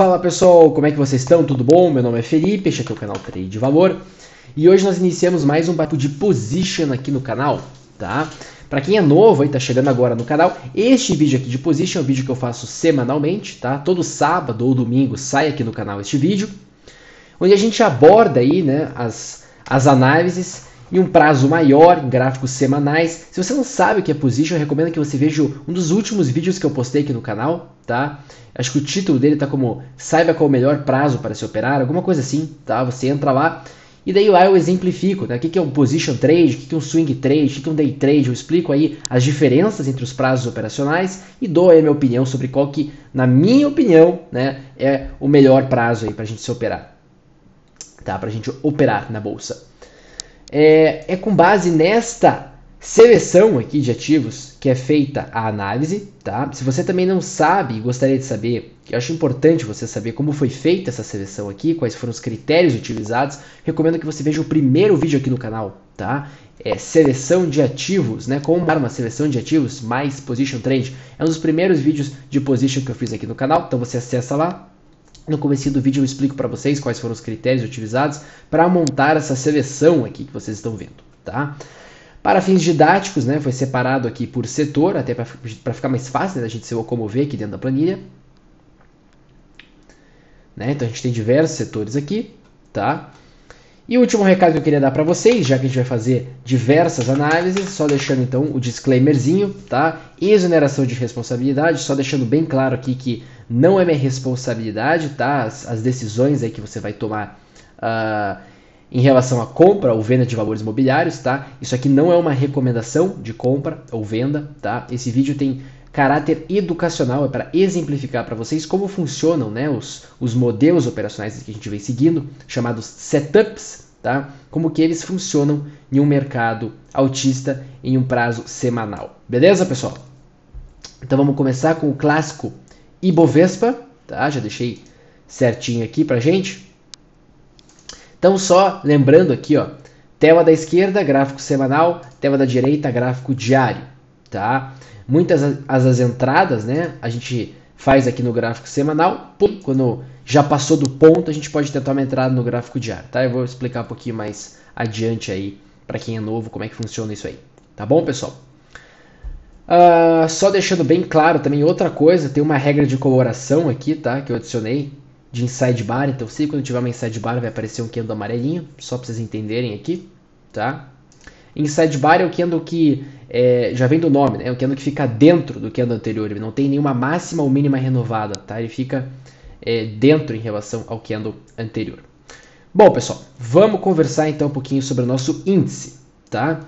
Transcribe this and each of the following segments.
Fala pessoal, como é que vocês estão? Tudo bom? Meu nome é Felipe, este aqui é o canal Trade de Valor e hoje nós iniciamos mais um papo de position aqui no canal, tá? Para quem é novo e está chegando agora no canal, este vídeo aqui de position é um vídeo que eu faço semanalmente, tá? Todo sábado ou domingo sai aqui no canal este vídeo, onde a gente aborda aí, né, as, as análises e um prazo maior em gráficos semanais. Se você não sabe o que é Position, eu recomendo que você veja um dos últimos vídeos que eu postei aqui no canal, tá? Acho que o título dele tá como Saiba qual o melhor prazo para se operar, alguma coisa assim, tá? Você entra lá e daí lá eu exemplifico, né? O que é um Position Trade, o que é um Swing Trade, o que é um Day Trade, eu explico aí as diferenças entre os prazos operacionais e dou aí a minha opinião sobre qual que, na minha opinião, né, é o melhor prazo aí para a gente se operar, tá? Para a gente operar na bolsa é, é com base nesta seleção aqui de ativos que é feita a análise, tá? Se você também não sabe e gostaria de saber, eu acho importante você saber como foi feita essa seleção aqui, quais foram os critérios utilizados, recomendo que você veja o primeiro vídeo aqui no canal, tá? É seleção de ativos, né? Como uma seleção de ativos mais position trade. É um dos primeiros vídeos de position que eu fiz aqui no canal, então você acessa lá, no começo do vídeo eu explico para vocês quais foram os critérios utilizados para montar essa seleção aqui que vocês estão vendo, tá? Para fins didáticos, né, foi separado aqui por setor, até para ficar mais fácil né, da gente se locomover aqui dentro da planilha. Né? Então a gente tem diversos setores aqui, tá? E o último recado que eu queria dar para vocês, já que a gente vai fazer diversas análises, só deixando então o disclaimerzinho, tá? Exoneração de responsabilidade, só deixando bem claro aqui que não é minha responsabilidade, tá? As, as decisões aí que você vai tomar uh, em relação à compra ou venda de valores imobiliários, tá? Isso aqui não é uma recomendação de compra ou venda, tá? Esse vídeo tem caráter educacional, é para exemplificar para vocês como funcionam né, os, os modelos operacionais que a gente vem seguindo, chamados setups, tá? como que eles funcionam em um mercado autista em um prazo semanal. Beleza, pessoal? Então vamos começar com o clássico Ibovespa, tá? Já deixei certinho aqui pra gente. Então só lembrando aqui, ó, tela da esquerda, gráfico semanal, tela da direita, gráfico diário, tá? Muitas as, as entradas, né, a gente faz aqui no gráfico semanal, quando já passou do ponto, a gente pode tentar uma entrada no gráfico diário, tá? Eu vou explicar um pouquinho mais adiante aí para quem é novo como é que funciona isso aí. Tá bom, pessoal? Uh, só deixando bem claro também outra coisa, tem uma regra de coloração aqui, tá? Que eu adicionei de inside bar. Então, se quando tiver uma inside bar vai aparecer um candle amarelinho, só para vocês entenderem aqui, tá? Inside bar é o candle que é, já vem do nome, né? É o candle que fica dentro do candle anterior. Ele não tem nenhuma máxima ou mínima renovada, tá? Ele fica é, dentro em relação ao candle anterior. Bom, pessoal, vamos conversar então um pouquinho sobre o nosso índice, tá?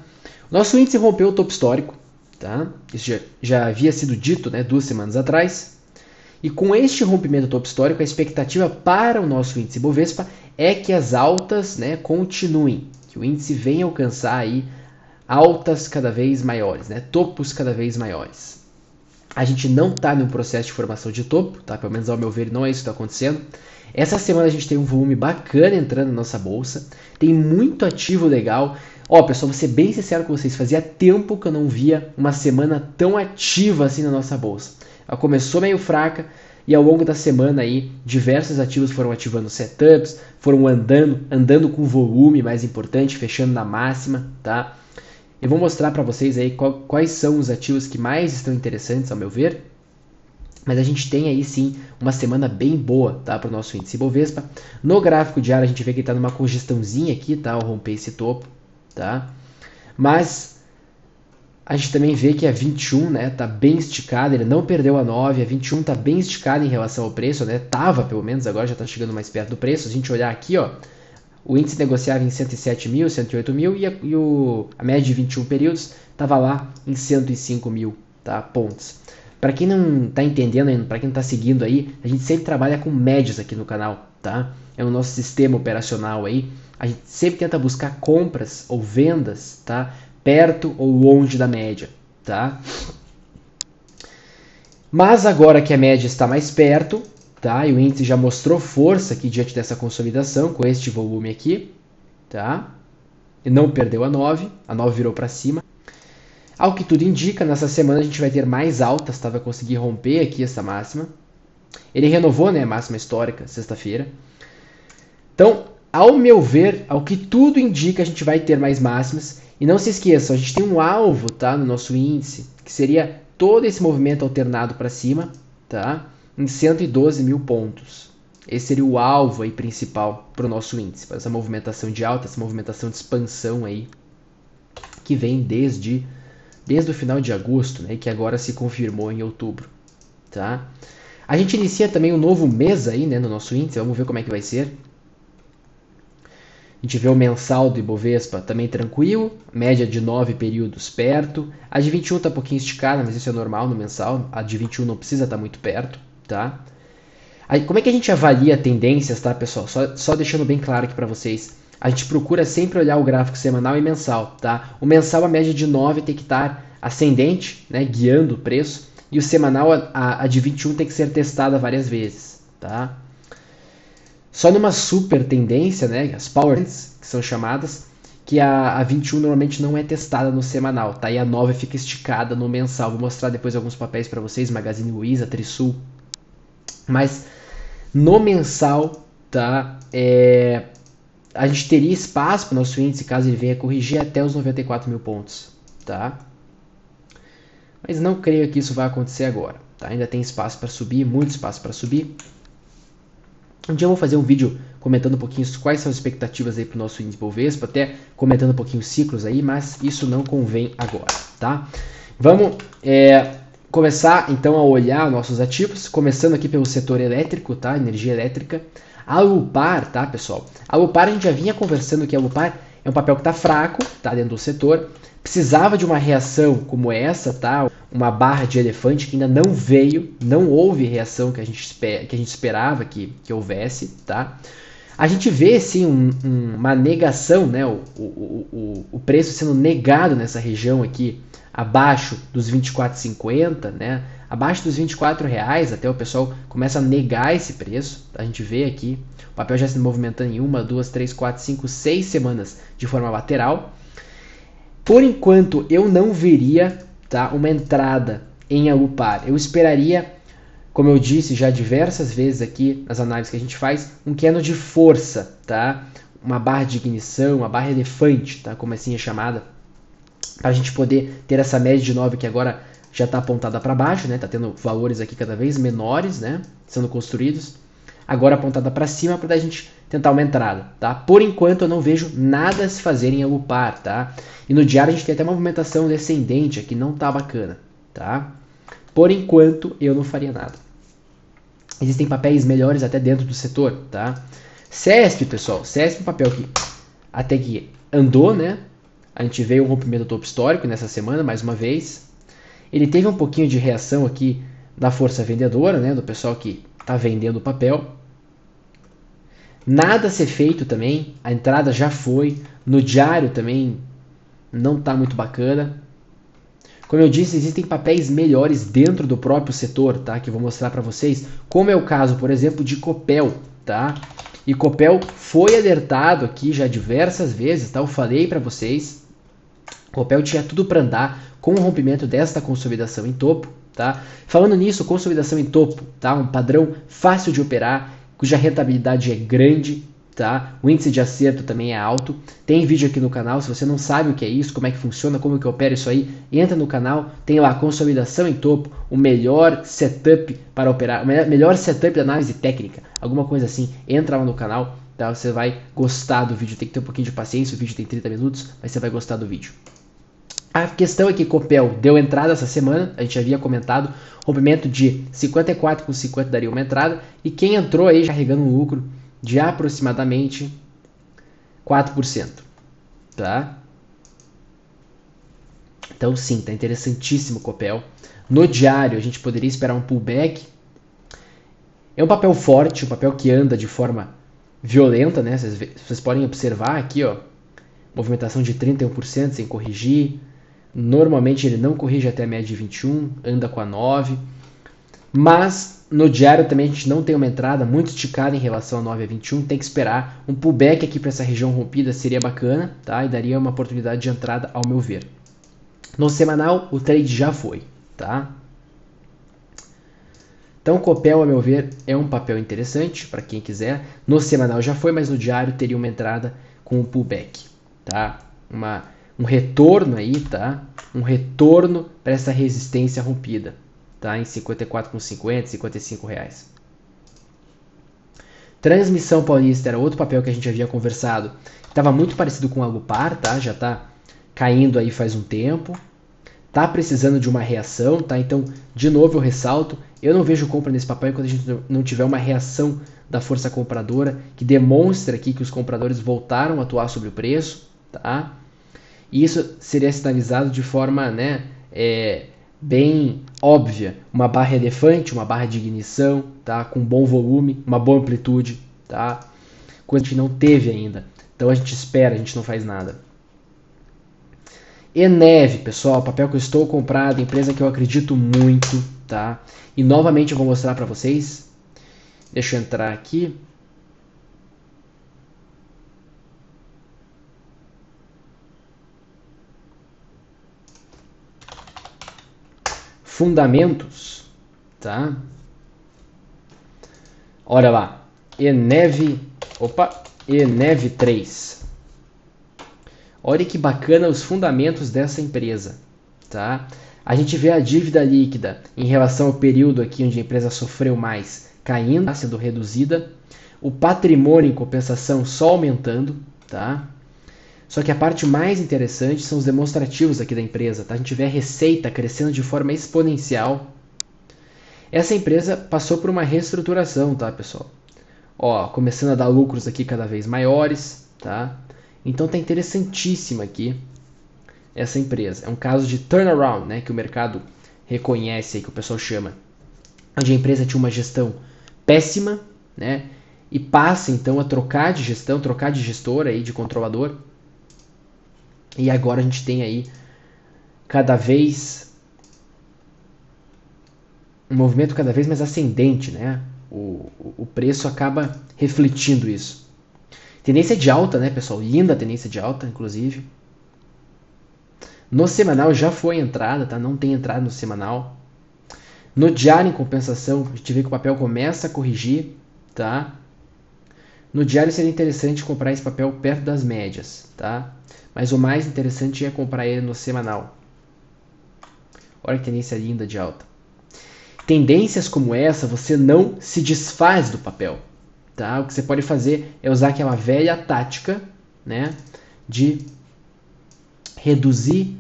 O nosso índice rompeu o topo histórico, Tá? Isso já, já havia sido dito né, duas semanas atrás. E com este rompimento do topo histórico, a expectativa para o nosso índice Bovespa é que as altas né, continuem, que o índice venha alcançar aí altas cada vez maiores, né, topos cada vez maiores. A gente não está num processo de formação de topo, tá? pelo menos ao meu ver não é isso que está acontecendo. Essa semana a gente tem um volume bacana entrando na nossa bolsa, tem muito ativo legal. Ó, pessoal, vou ser bem sincero com vocês, fazia tempo que eu não via uma semana tão ativa assim na nossa bolsa. Ela começou meio fraca e ao longo da semana aí diversos ativos foram ativando setups, foram andando, andando com volume mais importante, fechando na máxima, tá? Eu vou mostrar para vocês aí quais são os ativos que mais estão interessantes ao meu ver. Mas a gente tem aí sim uma semana bem boa tá, para o nosso índice Bovespa. No gráfico diário a gente vê que está numa congestãozinha aqui, tá, ao romper esse topo. Tá? Mas a gente também vê que a 21 né, tá bem esticada, ele não perdeu a 9, a 21 está bem esticada em relação ao preço, né? Tava pelo menos, agora já está chegando mais perto do preço. Se a gente olhar aqui, ó, o índice negociava em 107 mil, 108 mil e, a, e o, a média de 21 períodos estava lá em 105 mil tá, pontos. Para quem não está entendendo, para quem não está seguindo aí, a gente sempre trabalha com médias aqui no canal, tá? É o nosso sistema operacional aí. A gente sempre tenta buscar compras ou vendas, tá? Perto ou longe da média, tá? Mas agora que a média está mais perto, tá? E o índice já mostrou força aqui diante dessa consolidação com este volume aqui, tá? E não perdeu a 9, a 9 virou para cima. Ao que tudo indica, nessa semana a gente vai ter mais altas, tá? Vai conseguir romper aqui essa máxima, Ele renovou né, a máxima histórica sexta-feira. Então, ao meu ver, ao que tudo indica, a gente vai ter mais máximas. E não se esqueçam, a gente tem um alvo tá, no nosso índice, que seria todo esse movimento alternado para cima, tá, em 112 mil pontos. Esse seria o alvo aí principal para o nosso índice, para essa movimentação de alta, essa movimentação de expansão aí, que vem desde, desde o final de agosto, né, que agora se confirmou em outubro. Tá? A gente inicia também um novo mês aí né, no nosso índice, vamos ver como é que vai ser. A gente vê o mensal do Ibovespa também tranquilo, média de 9 períodos perto. A de 21 está um pouquinho esticada, mas isso é normal no mensal. A de 21 não precisa estar tá muito perto, tá? Aí, como é que a gente avalia tendências, tá, pessoal? Só, só deixando bem claro aqui para vocês. A gente procura sempre olhar o gráfico semanal e mensal, tá? O mensal, a média de 9 tem que estar ascendente, né, guiando o preço. E o semanal, a, a de 21 tem que ser testada várias vezes, tá? Só numa super tendência, né, as power que são chamadas, que a, a 21 normalmente não é testada no semanal, tá? E a 9 fica esticada no mensal. Vou mostrar depois alguns papéis para vocês, Magazine Luiza, Trisul. Mas no mensal, tá? É, a gente teria espaço para o nosso índice caso ele venha corrigir até os 94 mil pontos, tá? Mas não creio que isso vai acontecer agora, tá? Ainda tem espaço para subir, muito espaço para subir. Um dia eu vou fazer um vídeo comentando um pouquinho quais são as expectativas aí para o nosso índice Bovespa, até comentando um pouquinho os ciclos aí, mas isso não convém agora, tá? Vamos é, começar então a olhar nossos ativos, começando aqui pelo setor elétrico, tá? Energia elétrica. A Lupar, tá, pessoal? A Lupar a gente já vinha conversando que a Lupar é um papel que está fraco, tá, dentro do setor. Precisava de uma reação como essa, tá? uma barra de elefante que ainda não veio, não houve reação que a gente, esper, que a gente esperava que, que houvesse, tá? A gente vê sim um, um, uma negação, né? O, o, o, o, preço sendo negado nessa região aqui, abaixo dos 24,50, né? Abaixo dos 24 reais, até o pessoal começa a negar esse preço. A gente vê aqui o papel já se movimentando em uma, duas, três, quatro, cinco, seis semanas de forma lateral. Por enquanto, eu não veria tá? uma entrada em Alupar. Eu esperaria, como eu disse já diversas vezes aqui nas análises que a gente faz, um candle de força, tá? uma barra de ignição, uma barra elefante, tá? como assim é chamada, para a gente poder ter essa média de 9 que agora já está apontada para baixo, né? Tá tendo valores aqui cada vez menores, né? Sendo construídos. Agora apontada para cima para a gente tentar uma entrada, tá? Por enquanto eu não vejo nada se fazer em Alupar, tá? E no diário a gente tem até uma movimentação descendente aqui, não tá bacana, tá? Por enquanto eu não faria nada. Existem papéis melhores até dentro do setor, tá? CESP, pessoal, CESP é um papel que até que andou, né? A gente veio um rompimento do topo histórico nessa semana, mais uma vez. Ele teve um pouquinho de reação aqui da força vendedora, né? Do pessoal que está vendendo o papel. Nada a ser feito também, a entrada já foi, no diário também não está muito bacana. Como eu disse, existem papéis melhores dentro do próprio setor, tá? Que eu vou mostrar para vocês, como é o caso, por exemplo, de Copel, tá? E Copel foi alertado aqui já diversas vezes, tá? Eu falei para vocês. Copel tinha tudo para andar com o rompimento desta consolidação em topo, tá? Falando nisso, consolidação em topo, tá? Um padrão fácil de operar, cuja rentabilidade é grande, tá? O índice de acerto também é alto. Tem vídeo aqui no canal, se você não sabe o que é isso, como é que funciona, como que opera isso aí, entra no canal, tem lá consolidação em topo, o melhor setup para operar, o melhor setup da análise técnica, alguma coisa assim. Entra lá no canal, tá? Você vai gostar do vídeo, tem que ter um pouquinho de paciência, o vídeo tem 30 minutos, mas você vai gostar do vídeo. A questão é que Copel deu entrada essa semana, a gente havia comentado, rompimento de 54 com 50 daria uma entrada, e quem entrou aí carregando um lucro de aproximadamente 4%, tá? Então sim, tá interessantíssimo Copel. No diário a gente poderia esperar um pullback. É um papel forte, um papel que anda de forma violenta, né? Vocês, vocês podem observar aqui, ó, movimentação de 31% sem corrigir, Normalmente ele não corrige até a média de 21, anda com a 9. Mas no diário também a gente não tem uma entrada muito esticada em relação a 9 a 21, tem que esperar. Um pullback aqui para essa região rompida seria bacana, tá? E daria uma oportunidade de entrada ao meu ver. No semanal o trade já foi, tá? Então, Copel, a meu ver, é um papel interessante para quem quiser. No semanal já foi, mas no diário teria uma entrada com um pullback, tá? Uma, um retorno aí, tá? Um retorno para essa resistência rompida, tá? Em 54,50, 55 reais. Transmissão Paulista era outro papel que a gente havia conversado. Estava muito parecido com a Lupar, tá? Já está caindo aí faz um tempo. Tá precisando de uma reação, tá? Então, de novo eu ressalto, eu não vejo compra nesse papel quando a gente não tiver uma reação da força compradora que demonstra aqui que os compradores voltaram a atuar sobre o preço, tá? E isso seria sinalizado de forma, né, é, bem óbvia, uma barra elefante, uma barra de ignição, tá? Com bom volume, uma boa amplitude, tá? Coisa que a gente não teve ainda. Então a gente espera, a gente não faz nada. Eneve, pessoal, papel que eu estou comprado, empresa que eu acredito muito, tá? E novamente eu vou mostrar para vocês. Deixa eu entrar aqui. Fundamentos, tá? Olha lá, Eneve, opa, Eneve 3. Olha que bacana os fundamentos dessa empresa, tá? A gente vê a dívida líquida em relação ao período aqui onde a empresa sofreu mais, caindo, sendo reduzida. O patrimônio em compensação só aumentando, tá? Só que a parte mais interessante são os demonstrativos aqui da empresa. Tá? A gente vê a receita crescendo de forma exponencial. Essa empresa passou por uma reestruturação, tá, pessoal? Ó, começando a dar lucros aqui cada vez maiores, tá? Então tá interessantíssima aqui essa empresa. É um caso de turnaround, né, que o mercado reconhece aí, que o pessoal chama. Onde a empresa tinha uma gestão péssima, né? E passa então a trocar de gestão, trocar de gestor aí, de controlador e agora a gente tem aí cada vez um movimento cada vez mais ascendente, né? O, o preço acaba refletindo isso. Tendência de alta, né, pessoal? Linda tendência de alta, inclusive. No semanal já foi entrada, tá? Não tem entrada no semanal. No diário, em compensação, a gente vê que o papel começa a corrigir, tá? No diário seria interessante comprar esse papel perto das médias, tá? Mas o mais interessante é comprar ele no semanal. Olha que tendência linda de alta. Tendências como essa, você não se desfaz do papel. Tá? O que você pode fazer é usar aquela velha tática né, de reduzir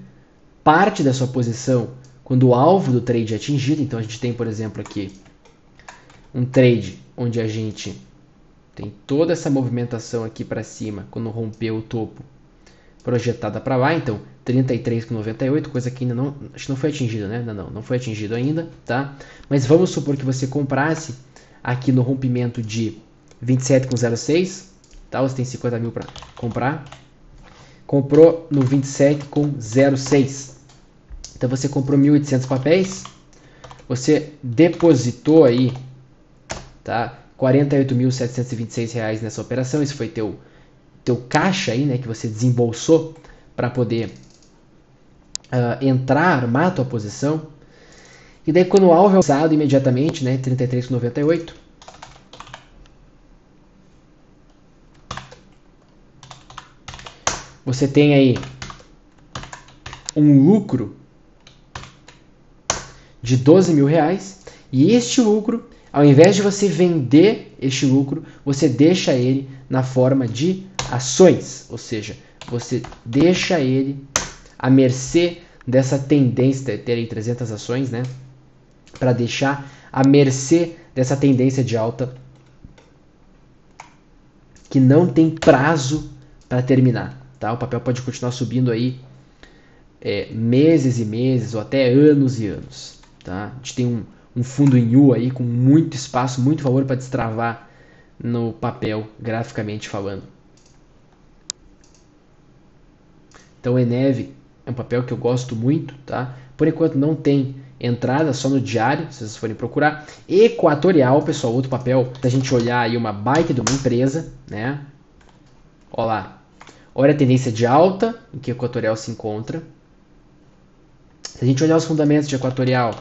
parte da sua posição quando o alvo do trade é atingido. Então a gente tem, por exemplo, aqui um trade onde a gente tem toda essa movimentação aqui para cima quando rompeu o topo projetada para lá, então 33,98, coisa que ainda não, acho que não foi atingida, né? Não, não, não foi atingido ainda, tá? Mas vamos supor que você comprasse aqui no rompimento de 27,06, tá? Você tem 50 mil para comprar. Comprou no 27,06. Então você comprou 1.800 papéis, você depositou aí, tá? 48.726 reais nessa operação, isso foi teu teu caixa aí, né, que você desembolsou para poder uh, entrar, armar a tua posição. E daí quando o alvo é usado imediatamente, né, 33,98, você tem aí um lucro de 12 mil reais. E este lucro, ao invés de você vender este lucro, você deixa ele na forma de ações, ou seja, você deixa ele à mercê dessa tendência, ter aí 300 ações, né? Para deixar à mercê dessa tendência de alta que não tem prazo para terminar, tá? O papel pode continuar subindo aí é, meses e meses ou até anos e anos, tá? A gente tem um, um fundo em U aí com muito espaço, muito valor para destravar no papel, graficamente falando. Então, Eneve é um papel que eu gosto muito, tá? Por enquanto não tem entrada, só no diário, se vocês forem procurar. Equatorial, pessoal, outro papel, se a gente olhar aí uma baita de uma empresa, né? Olha lá. Olha a tendência de alta em que Equatorial se encontra. Se a gente olhar os fundamentos de Equatorial,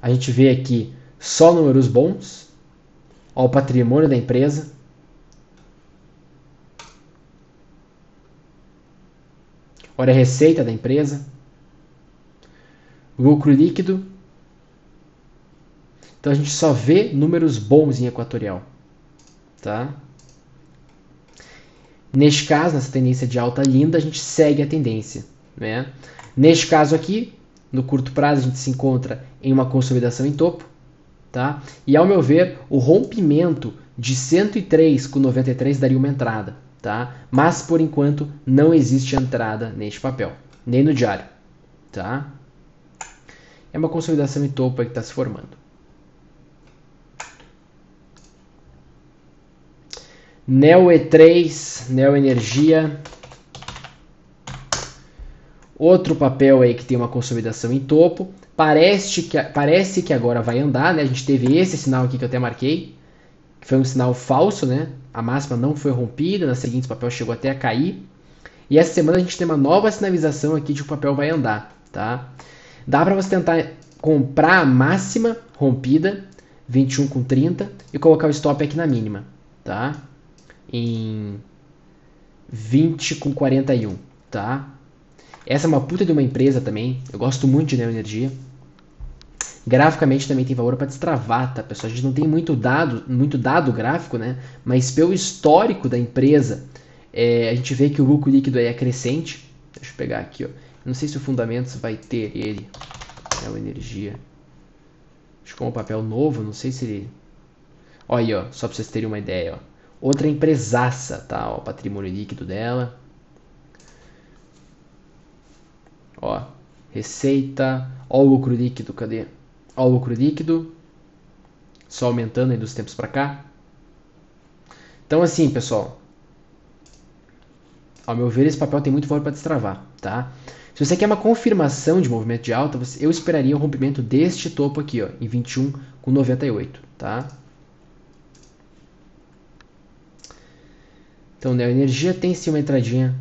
a gente vê aqui só números bons. Ó, o patrimônio da empresa. Olha a receita da empresa. Lucro líquido. Então a gente só vê números bons em equatorial. Tá? Neste caso, nessa tendência de alta linda, a gente segue a tendência. Né? Neste caso aqui, no curto prazo, a gente se encontra em uma consolidação em topo. Tá? E ao meu ver, o rompimento de 103 com 93 daria uma entrada. Tá? Mas por enquanto não existe entrada neste papel, nem no diário. Tá? É uma consolidação em topo que está se formando. Neo E3, Neo Energia. Outro papel aí que tem uma consolidação em topo. Parece que, parece que agora vai andar, né? A gente teve esse sinal aqui que eu até marquei, que foi um sinal falso, né? A máxima não foi rompida, na seguinte o papel chegou até a cair. E essa semana a gente tem uma nova sinalização aqui de que o papel vai andar, tá? Dá para você tentar comprar a máxima rompida, 21 com 30, e colocar o stop aqui na mínima, tá? em 20 com 41, tá? Essa é uma puta de uma empresa também. Eu gosto muito de Neoenergia. Graficamente também tem valor para destravar, tá, pessoal? A gente não tem muito dado, muito dado gráfico, né? Mas pelo histórico da empresa, é, a gente vê que o lucro líquido aí é crescente. Deixa eu pegar aqui, ó. Não sei se o Fundamentos vai ter ele. Neoenergia. Acho que é um papel novo, não sei se ele... Olha aí, ó, só para vocês terem uma ideia, ó. Outra empresaça, tá? Ó, patrimônio líquido dela. Ó, receita. Ó o lucro líquido, cadê? Ó o lucro líquido. Só aumentando aí dos tempos para cá. Então assim, pessoal. Ao meu ver, esse papel tem muito valor para destravar, tá? Se você quer uma confirmação de movimento de alta, eu esperaria o rompimento deste topo aqui, ó, em 21 com 98, tá? Então, Neo Energia tem sim uma entradinha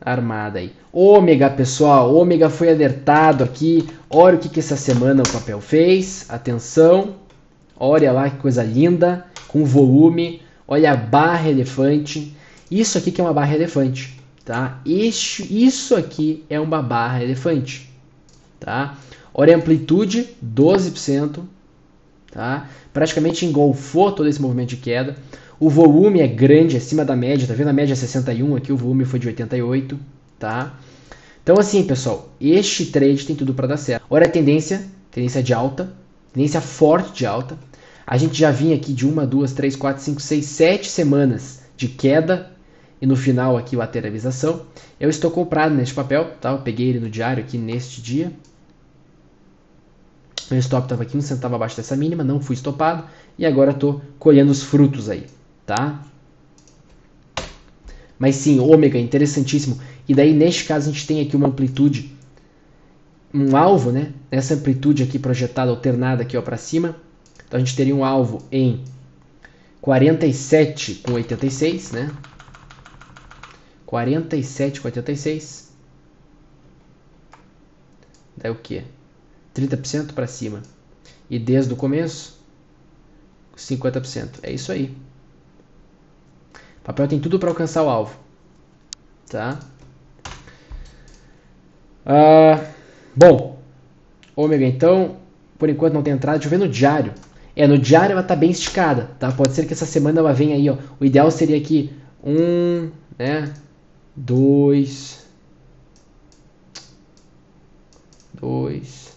armada aí. Ômega, pessoal, Ômega foi alertado aqui. Olha o que, que essa semana o papel fez. Atenção. Olha lá que coisa linda, com volume. Olha a barra elefante. Isso aqui que é uma barra elefante, tá? Isso, isso aqui é uma barra elefante, tá? Olha a amplitude, 12%, tá? Praticamente engolfou todo esse movimento de queda. O volume é grande, acima da média, tá vendo? A média é 61, aqui o volume foi de 88, tá? Então assim, pessoal, este trade tem tudo para dar certo. Olha a tendência, tendência de alta, tendência forte de alta. A gente já vinha aqui de uma, duas, três, quatro, cinco, seis, sete semanas de queda e no final aqui lateralização. Eu estou comprado neste papel, tá? Eu peguei ele no diário aqui neste dia. Meu stop estava aqui um centavo abaixo dessa mínima, não fui estopado e agora estou colhendo os frutos aí tá? Mas sim, ômega, interessantíssimo. E daí, neste caso, a gente tem aqui uma amplitude, um alvo, né? Essa amplitude aqui projetada, alternada aqui para cima. Então, a gente teria um alvo em 47 com 86, né? 47 com 86. Daí o que? 30% para cima. E desde o começo, 50%. É isso aí papel tem tudo para alcançar o alvo. Tá? Uh, bom, ômega então, por enquanto não tem entrada. Deixa eu ver no diário. É, no diário ela tá bem esticada, tá? Pode ser que essa semana ela venha aí, ó. O ideal seria aqui um, né? Dois, dois,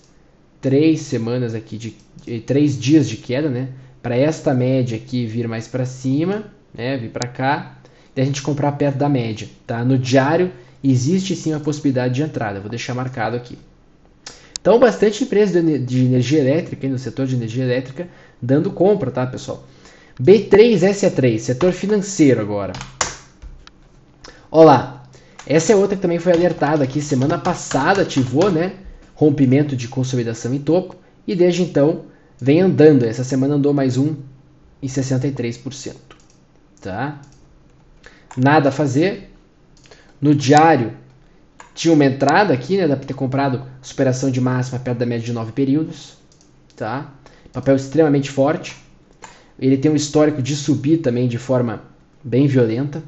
três semanas aqui de, de três dias de queda, né? Para esta média aqui vir mais para cima né, vir para cá, e a gente comprar perto da média, tá? No diário existe sim a possibilidade de entrada, vou deixar marcado aqui. Então, bastante empresas de energia elétrica, no setor de energia elétrica, dando compra, tá, pessoal? B3SE3, setor financeiro agora. Olá, essa é outra que também foi alertada aqui semana passada, ativou, né? Rompimento de consolidação em topo e desde então vem andando. Essa semana andou mais um e 63% tá? Nada a fazer. No diário tinha uma entrada aqui, né? Dá para ter comprado superação de máxima perto da média de 9 períodos, tá? Papel extremamente forte. Ele tem um histórico de subir também de forma bem violenta,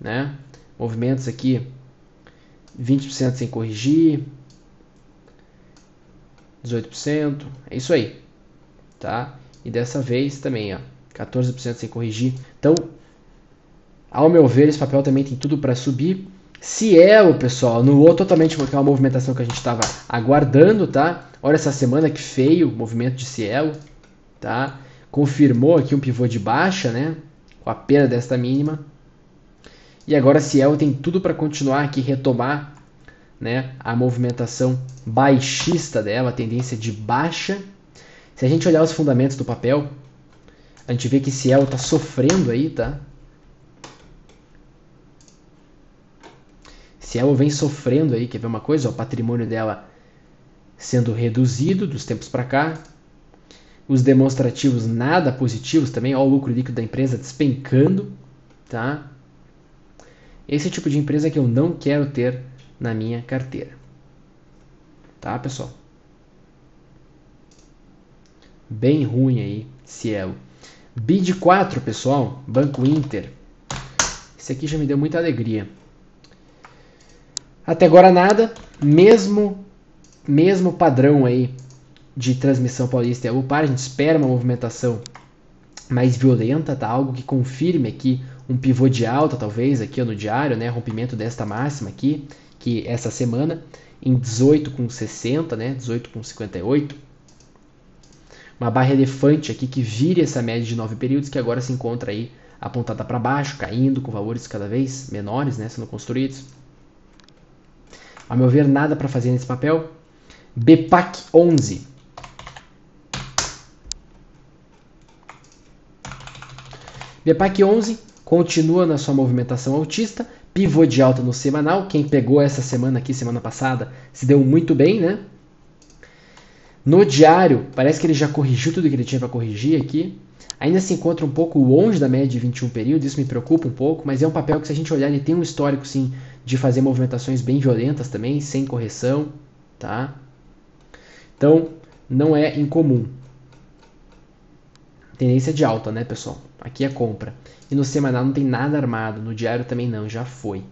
né? Movimentos aqui 20% sem corrigir, 18%, é isso aí, tá? E dessa vez também, ó, 14% sem corrigir. Então, ao meu ver, esse papel também tem tudo para subir. Cielo, pessoal, anulou totalmente aquela movimentação que a gente estava aguardando, tá? Olha essa semana que feio o movimento de Cielo, tá? Confirmou aqui um pivô de baixa, né? Com a perda desta mínima. E agora Cielo tem tudo para continuar aqui, retomar né, a movimentação baixista dela, a tendência de baixa. Se a gente olhar os fundamentos do papel, a gente vê que Cielo está sofrendo aí, tá? Cielo vem sofrendo aí, quer ver uma coisa? o patrimônio dela sendo reduzido dos tempos para cá. Os demonstrativos nada positivos também, ó, o lucro líquido da empresa despencando, tá? Esse tipo de empresa que eu não quero ter na minha carteira. Tá, pessoal? Bem ruim aí, Cielo. BID 4, pessoal, Banco Inter. Esse aqui já me deu muita alegria. Até agora nada, mesmo mesmo padrão aí de transmissão paulista e Alupar, a gente espera uma movimentação mais violenta, tá? Algo que confirme aqui um pivô de alta, talvez, aqui no diário, né? Rompimento desta máxima aqui, que essa semana, em 18,60, né? 18,58. Uma barra elefante aqui que vire essa média de 9 períodos, que agora se encontra aí apontada para baixo, caindo, com valores cada vez menores, né? Sendo construídos. A meu ver, nada para fazer nesse papel. BPAC 11. BPAC 11 continua na sua movimentação altista, pivô de alta no semanal. Quem pegou essa semana aqui, semana passada, se deu muito bem, né? No diário, parece que ele já corrigiu tudo que ele tinha para corrigir aqui. Ainda se encontra um pouco longe da média de 21 períodos, isso me preocupa um pouco, mas é um papel que se a gente olhar, ele tem um histórico sim de fazer movimentações bem violentas também, sem correção, tá? Então, não é incomum. Tendência de alta, né, pessoal? Aqui é compra. E no semanal não tem nada armado, no diário também não, já foi.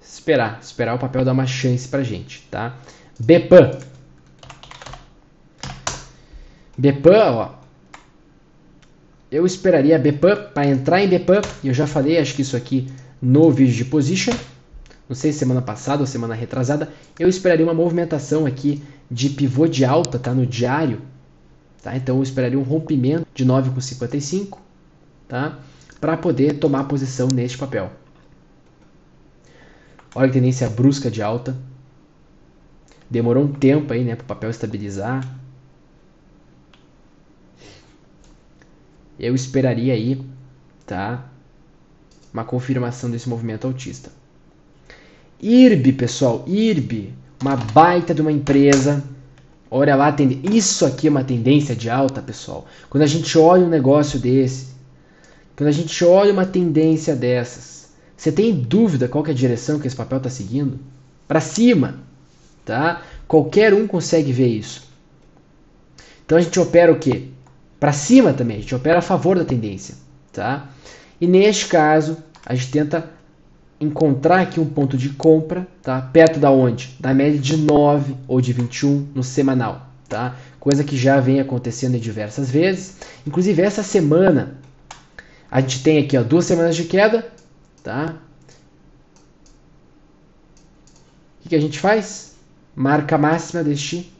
Esperar, esperar o papel dar uma chance pra gente, tá? Bepan. Bepan, ó, eu esperaria Bpump para entrar em Bpump, e eu já falei, acho que isso aqui no vídeo de position, não sei se semana passada ou semana retrasada, eu esperaria uma movimentação aqui de pivô de alta, tá, no diário, tá? Então eu esperaria um rompimento de 9,55, tá? Para poder tomar posição neste papel. Olha a tendência brusca de alta. Demorou um tempo aí, né, para o papel estabilizar. eu esperaria aí, tá? Uma confirmação desse movimento autista. IRB, pessoal, IRB, uma baita de uma empresa. Olha lá, isso aqui é uma tendência de alta, pessoal. Quando a gente olha um negócio desse, quando a gente olha uma tendência dessas, você tem dúvida qual é a direção que esse papel está seguindo? Para cima, tá? Qualquer um consegue ver isso. Então a gente opera o quê? para cima também, a gente opera a favor da tendência, tá? E neste caso, a gente tenta encontrar aqui um ponto de compra, tá? Perto da onde? Da média de 9 ou de 21 no semanal, tá? Coisa que já vem acontecendo diversas vezes. Inclusive essa semana a gente tem aqui, ó, duas semanas de queda, tá? O que, que a gente faz? Marca máxima deste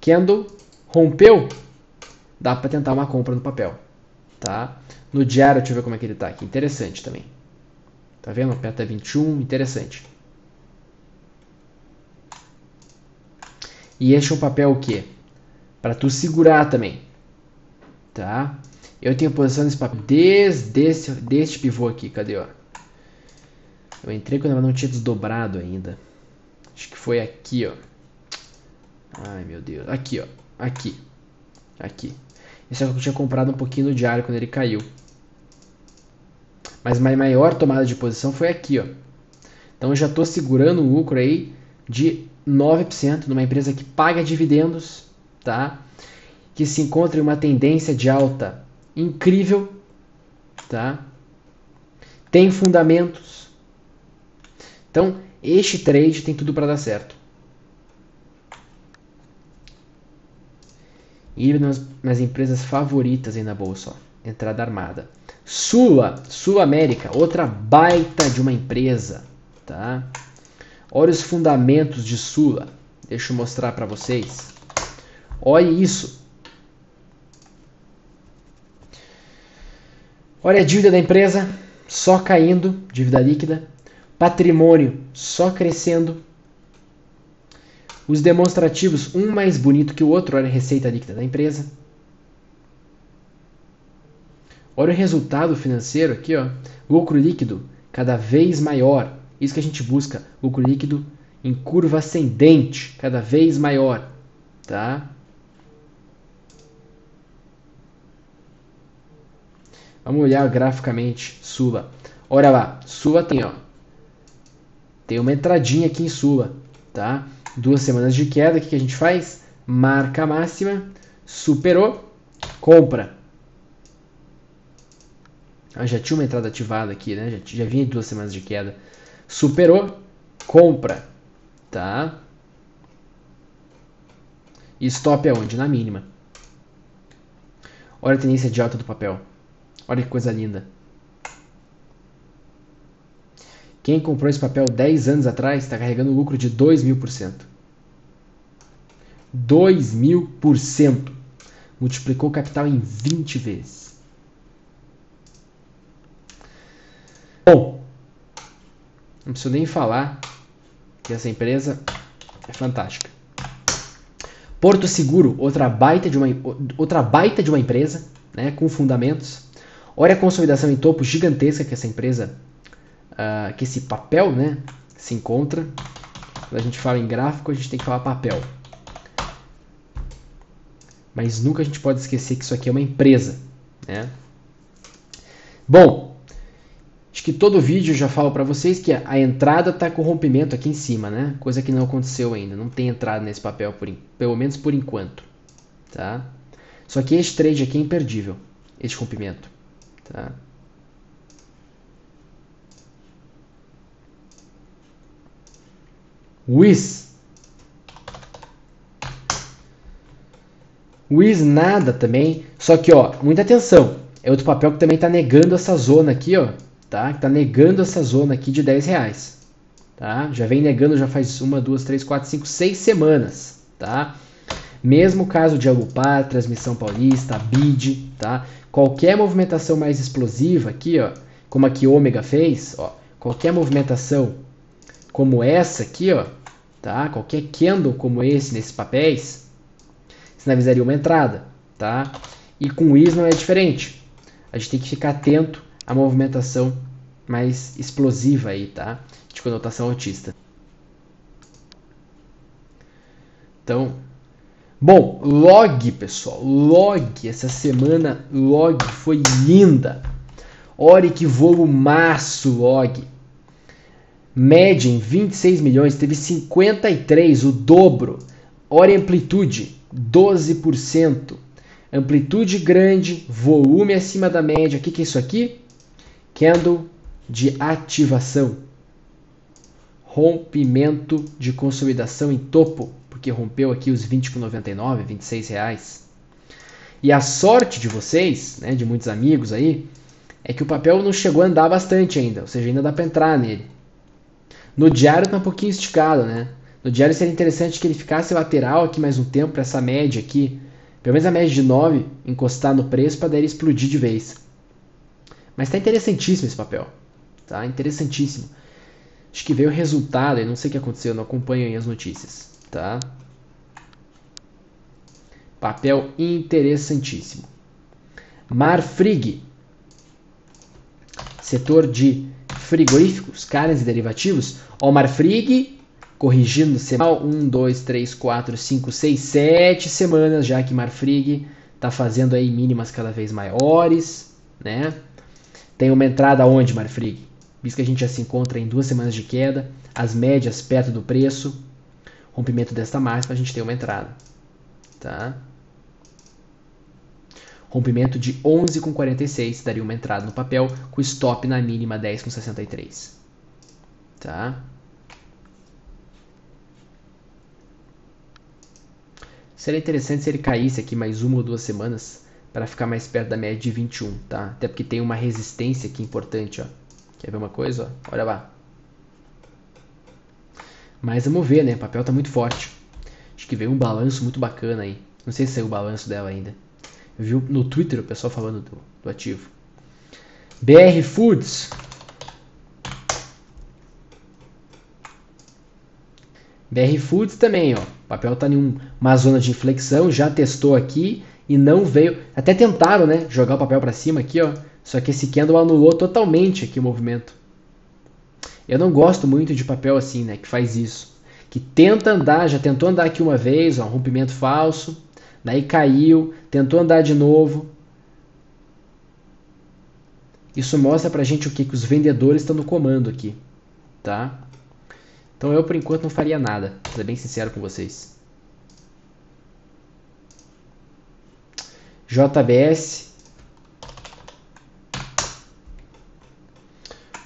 candle rompeu dá para tentar uma compra no papel, tá? No diário, deixa eu ver como é que ele tá aqui, interessante também. Tá vendo? Aperta 21, interessante. E este é um papel o quê? Para tu segurar também, tá? Eu tenho posição nesse papel desde esse, pivô aqui, cadê, ó? Eu entrei quando ela não tinha desdobrado ainda. Acho que foi aqui, ó. Ai, meu Deus. Aqui, ó. Aqui. Aqui. Isso é que eu tinha comprado um pouquinho no diário quando ele caiu. Mas minha maior tomada de posição foi aqui, ó. Então eu já estou segurando o lucro aí de 9%, numa empresa que paga dividendos, tá? Que se encontra em uma tendência de alta incrível, tá? Tem fundamentos. Então, este trade tem tudo para dar certo. E nas, nas empresas favoritas aí na bolsa, ó. entrada armada. Sula, Sul América, outra baita de uma empresa, tá? Olha os fundamentos de Sula. Deixa eu mostrar para vocês. Olha isso. Olha a dívida da empresa só caindo, dívida líquida. Patrimônio só crescendo. Os demonstrativos, um mais bonito que o outro, olha a receita líquida da empresa. Olha o resultado financeiro aqui, ó. Lucro líquido cada vez maior. Isso que a gente busca, lucro líquido em curva ascendente, cada vez maior, tá? Vamos olhar graficamente Sula. Olha lá, Sula tem, ó. Tem uma entradinha aqui em Sula, tá? Duas semanas de queda, o que, que a gente faz? Marca máxima, superou, compra. Ah, já tinha uma entrada ativada aqui, né? Já, já vinha duas semanas de queda. Superou, compra, tá? E stop aonde? Na mínima. Olha a tendência de alta do papel. Olha que coisa linda. Quem comprou esse papel 10 anos atrás está carregando lucro de 2 mil por cento. 2 mil por cento. Multiplicou o capital em 20 vezes. Bom, não preciso nem falar que essa empresa é fantástica. Porto Seguro, outra baita de uma, outra baita de uma empresa, né, com fundamentos. Olha a consolidação em topo gigantesca que essa empresa uh, que esse papel né, se encontra. Quando a gente fala em gráfico, a gente tem que falar papel. Mas nunca a gente pode esquecer que isso aqui é uma empresa. Né? Bom, acho que todo vídeo eu já falo para vocês que a entrada está com rompimento aqui em cima, né? Coisa que não aconteceu ainda. Não tem entrada nesse papel, por, pelo menos por enquanto. Tá? Só que este trade aqui é imperdível, este rompimento. Tá? Wiz. Wiz nada também. Só que, ó, muita atenção. É outro papel que também está negando essa zona aqui, ó. Tá? Tá negando essa zona aqui de 10 reais. Tá? Já vem negando já faz uma, duas, três, quatro, cinco, seis semanas. Tá? Mesmo caso de Alupar, Transmissão Paulista, BID, tá? Qualquer movimentação mais explosiva aqui, ó, como a que Ômega fez, ó, qualquer movimentação como essa aqui, ó, tá? Qualquer candle como esse nesses papéis, sinalizaria uma entrada, tá? E com isso não é diferente. A gente tem que ficar atento à movimentação mais explosiva aí, tá? De conotação autista. Então, bom, log, pessoal, log, essa semana log foi linda. Olha que volumaço log. Média em 26 milhões, teve 53, o dobro. Hora e amplitude, 12%. Amplitude grande, volume acima da média. O que, que é isso aqui? Candle de ativação. Rompimento de consolidação em topo, porque rompeu aqui os 20,99, 26 reais. E a sorte de vocês, né, de muitos amigos aí, é que o papel não chegou a andar bastante ainda, ou seja, ainda dá para entrar nele. No diário tá um pouquinho esticado, né? No diário seria interessante que ele ficasse lateral aqui mais um tempo para essa média aqui. Pelo menos a média de 9 encostar no preço para daí explodir de vez. Mas tá interessantíssimo esse papel. Tá interessantíssimo. Acho que veio o resultado, eu não sei o que aconteceu, não acompanho as notícias, tá? Papel interessantíssimo. Marfrig. Setor de frigoríficos, carnes e derivativos, Omar Frig, corrigindo semanal, 1, 2, 3, 4, 5, 6, 7 semanas já que Marfrig está fazendo aí mínimas cada vez maiores, né? Tem uma entrada onde, Marfrig? Visto que a gente já se encontra em duas semanas de queda, as médias perto do preço, rompimento desta máxima, a gente tem uma entrada. Tá? Rompimento de 11,46 daria uma entrada no papel, com stop na mínima 10,63. Tá? Seria interessante se ele caísse aqui mais uma ou duas semanas para ficar mais perto da média de 21, tá? Até porque tem uma resistência aqui importante, ó. Quer ver uma coisa? Ó? Olha lá. Mas vamos ver, né? O papel tá muito forte. Acho que veio um balanço muito bacana aí. Não sei se saiu o balanço dela ainda. Eu vi no Twitter o pessoal falando do, do ativo. BR Foods. BR Foods também, ó. O papel está em uma zona de inflexão, já testou aqui e não veio. Até tentaram, né, jogar o papel para cima aqui, ó. Só que esse candle anulou totalmente aqui o movimento. Eu não gosto muito de papel assim, né, que faz isso. Que tenta andar, já tentou andar aqui uma vez, ó, um rompimento falso, daí caiu, tentou andar de novo. Isso mostra pra gente o que, que os vendedores estão no comando aqui, tá? Então eu, por enquanto, não faria nada, pra ser bem sincero com vocês. JBS.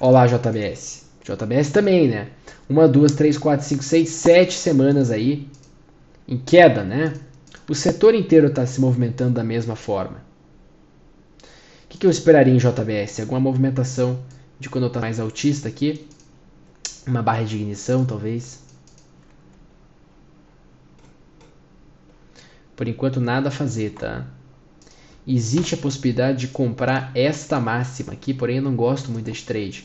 Olá, JBS. JBS também, né? Uma, duas, três, quatro, cinco, seis, sete semanas aí em queda, né? O setor inteiro está se movimentando da mesma forma. O que, que eu esperaria em JBS? Alguma movimentação de quando eu estou mais altista aqui? Uma barra de ignição, talvez. Por enquanto, nada a fazer, tá? Existe a possibilidade de comprar esta máxima aqui, porém eu não gosto muito desse trade.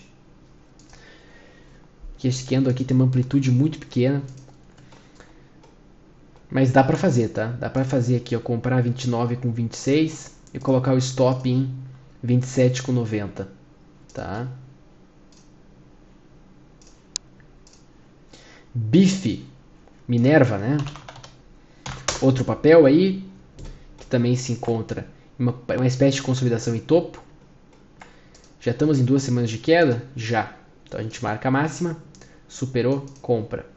Que esse candle aqui tem uma amplitude muito pequena. Mas dá para fazer, tá? Dá para fazer aqui, ó, comprar 29 com 26 e colocar o stop em 27 com 90, tá? Bife, Minerva, né? Outro papel aí, que também se encontra uma, uma espécie de consolidação em topo. Já estamos em duas semanas de queda? Já. Então a gente marca a máxima, superou, compra.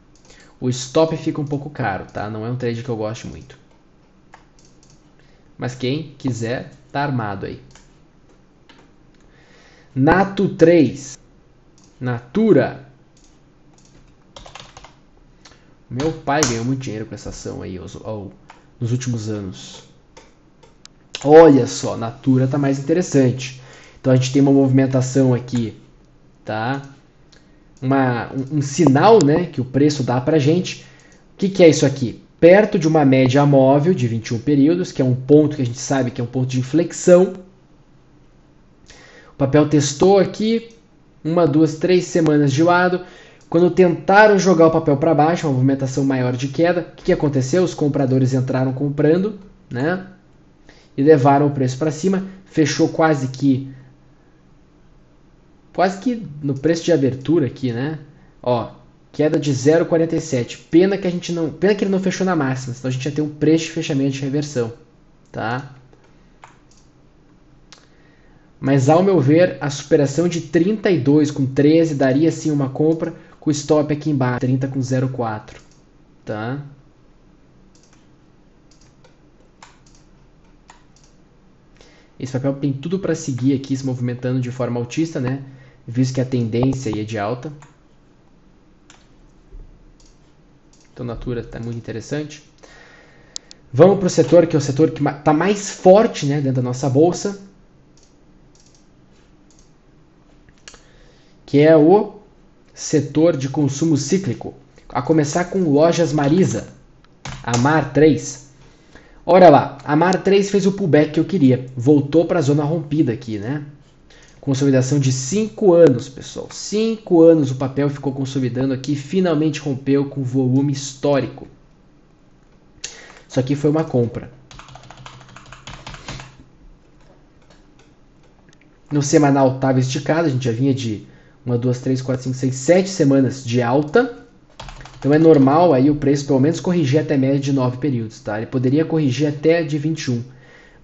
O stop fica um pouco caro, tá? Não é um trade que eu gosto muito. Mas quem quiser, tá armado aí. Nato 3. Natura meu pai ganhou muito dinheiro com essa ação aí nos últimos anos. Olha só, Natura está mais interessante. Então a gente tem uma movimentação aqui, tá? Uma, um, um sinal, né, que o preço dá para gente. O que, que é isso aqui? Perto de uma média móvel de 21 períodos, que é um ponto que a gente sabe que é um ponto de inflexão. O papel testou aqui, uma, duas, três semanas de lado quando tentaram jogar o papel para baixo, uma movimentação maior de queda, o que, que aconteceu? Os compradores entraram comprando, né? E levaram o preço para cima, fechou quase que quase que no preço de abertura aqui, né? Ó, queda de 0,47. Pena que a gente não, pena que ele não fechou na máxima, senão a gente ia ter um preço de fechamento de reversão, tá? Mas ao meu ver, a superação de 32 com 13 daria sim uma compra com stop aqui embaixo, 30 com 0,4, tá? Esse papel tem tudo para seguir aqui se movimentando de forma altista, né? Visto que a tendência é de alta. Então, Natura está muito interessante. Vamos para o setor que é o setor que está mais forte né, dentro da nossa bolsa. Que é o setor de consumo cíclico, a começar com lojas Marisa, a Mar 3. Olha lá, a Mar 3 fez o pullback que eu queria, voltou para a zona rompida aqui, né? Consolidação de 5 anos, pessoal. 5 anos o papel ficou consolidando aqui, finalmente rompeu com volume histórico. Isso aqui foi uma compra. No semanal estava esticado, a gente já vinha de uma, duas, três, quatro, cinco, seis, sete semanas de alta. Então é normal aí o preço pelo menos corrigir até média de 9 períodos, tá? Ele poderia corrigir até de 21.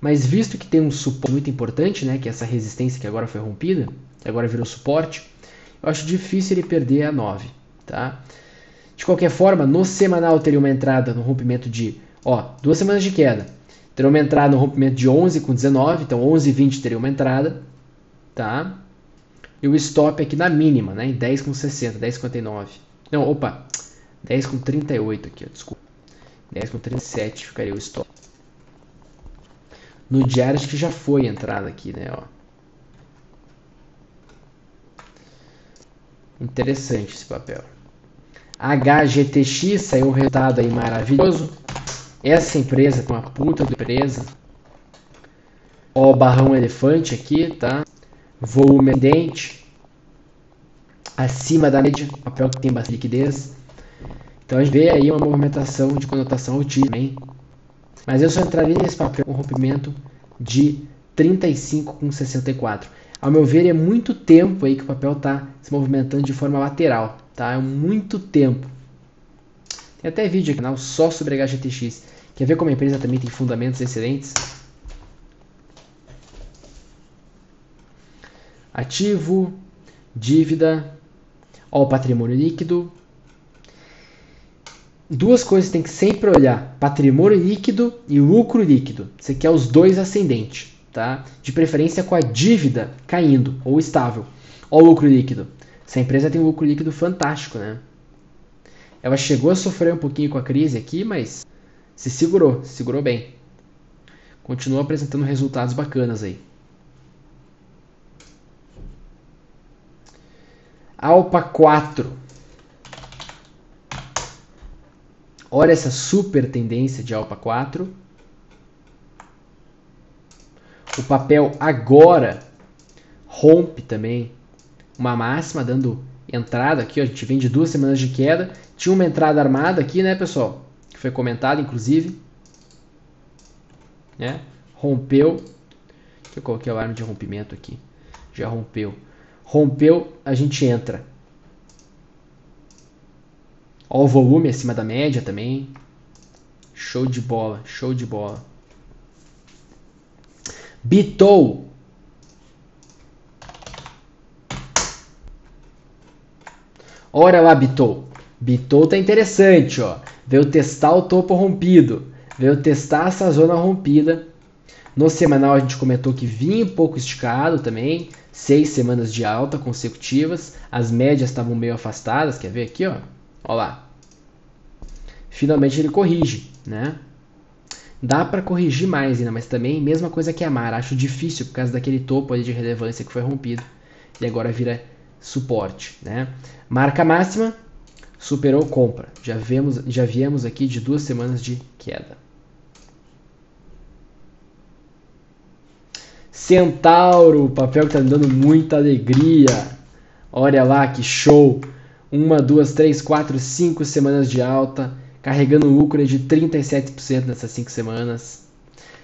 Mas visto que tem um suporte muito importante, né, que é essa resistência que agora foi rompida, agora virou suporte, eu acho difícil ele perder a 9, tá? De qualquer forma, no semanal teria uma entrada no rompimento de, ó, duas semanas de queda. Teria uma entrada no rompimento de 11 com 19, então 11 e 20 teria uma entrada, tá? E o stop aqui na mínima, né, em 10 com 60, 10 com 59. Não, opa, 10 com 38 aqui, ó, desculpa. 10 com 37 ficaria o stop. No diário acho que já foi a entrada aqui, né, ó. Interessante esse papel. HGTX saiu um resultado aí maravilhoso. Essa empresa com uma puta de empresa. Ó, barrão elefante aqui, tá? Volume dente. Acima da média, papel que tem bastante liquidez. Então a gente vê aí uma movimentação de conotação altíssima, hein? Mas eu só entraria nesse papel com rompimento de 35 com 64. Ao meu ver, é muito tempo aí que o papel está se movimentando de forma lateral, tá? É muito tempo. Tem até vídeo aqui no canal só sobre HGTX. Quer ver como a empresa também tem fundamentos excelentes? Ativo, dívida, ó, o patrimônio líquido. Duas coisas tem que sempre olhar: patrimônio líquido e lucro líquido. Você quer os dois ascendentes tá? De preferência com a dívida caindo ou estável. Olha o lucro líquido. Essa empresa tem um lucro líquido fantástico, né? Ela chegou a sofrer um pouquinho com a crise aqui, mas se segurou, se segurou bem. Continua apresentando resultados bacanas aí. Alpa 4. Olha essa super tendência de Alpa 4. O papel agora rompe também uma máxima, dando entrada aqui. Ó, a gente vem de duas semanas de queda. Tinha uma entrada armada aqui, né, pessoal? Que foi comentado, inclusive. Né? Rompeu. Eu coloquei o alarme de rompimento aqui. Já rompeu. Rompeu, a gente entra. Ó o volume acima da média também. Show de bola, show de bola. Bitou. Ora lá, Bitou. Bitou tá interessante, ó. Veio testar o topo rompido. Veio testar essa zona rompida. No semanal a gente comentou que vinha um pouco esticado também. Seis semanas de alta consecutivas. As médias estavam meio afastadas. Quer ver aqui, ó? Ó lá. Finalmente ele corrige, né? Dá para corrigir mais ainda, mas também mesma coisa que a Mar, acho difícil por causa daquele topo ali de relevância que foi rompido e agora vira suporte, né? Marca máxima superou compra. Já vemos, já viemos aqui de duas semanas de queda. Centauro, papel que tá me dando muita alegria. Olha lá que show! Uma, duas, três, quatro, cinco semanas de alta carregando um lucro de 37% nessas 5 semanas.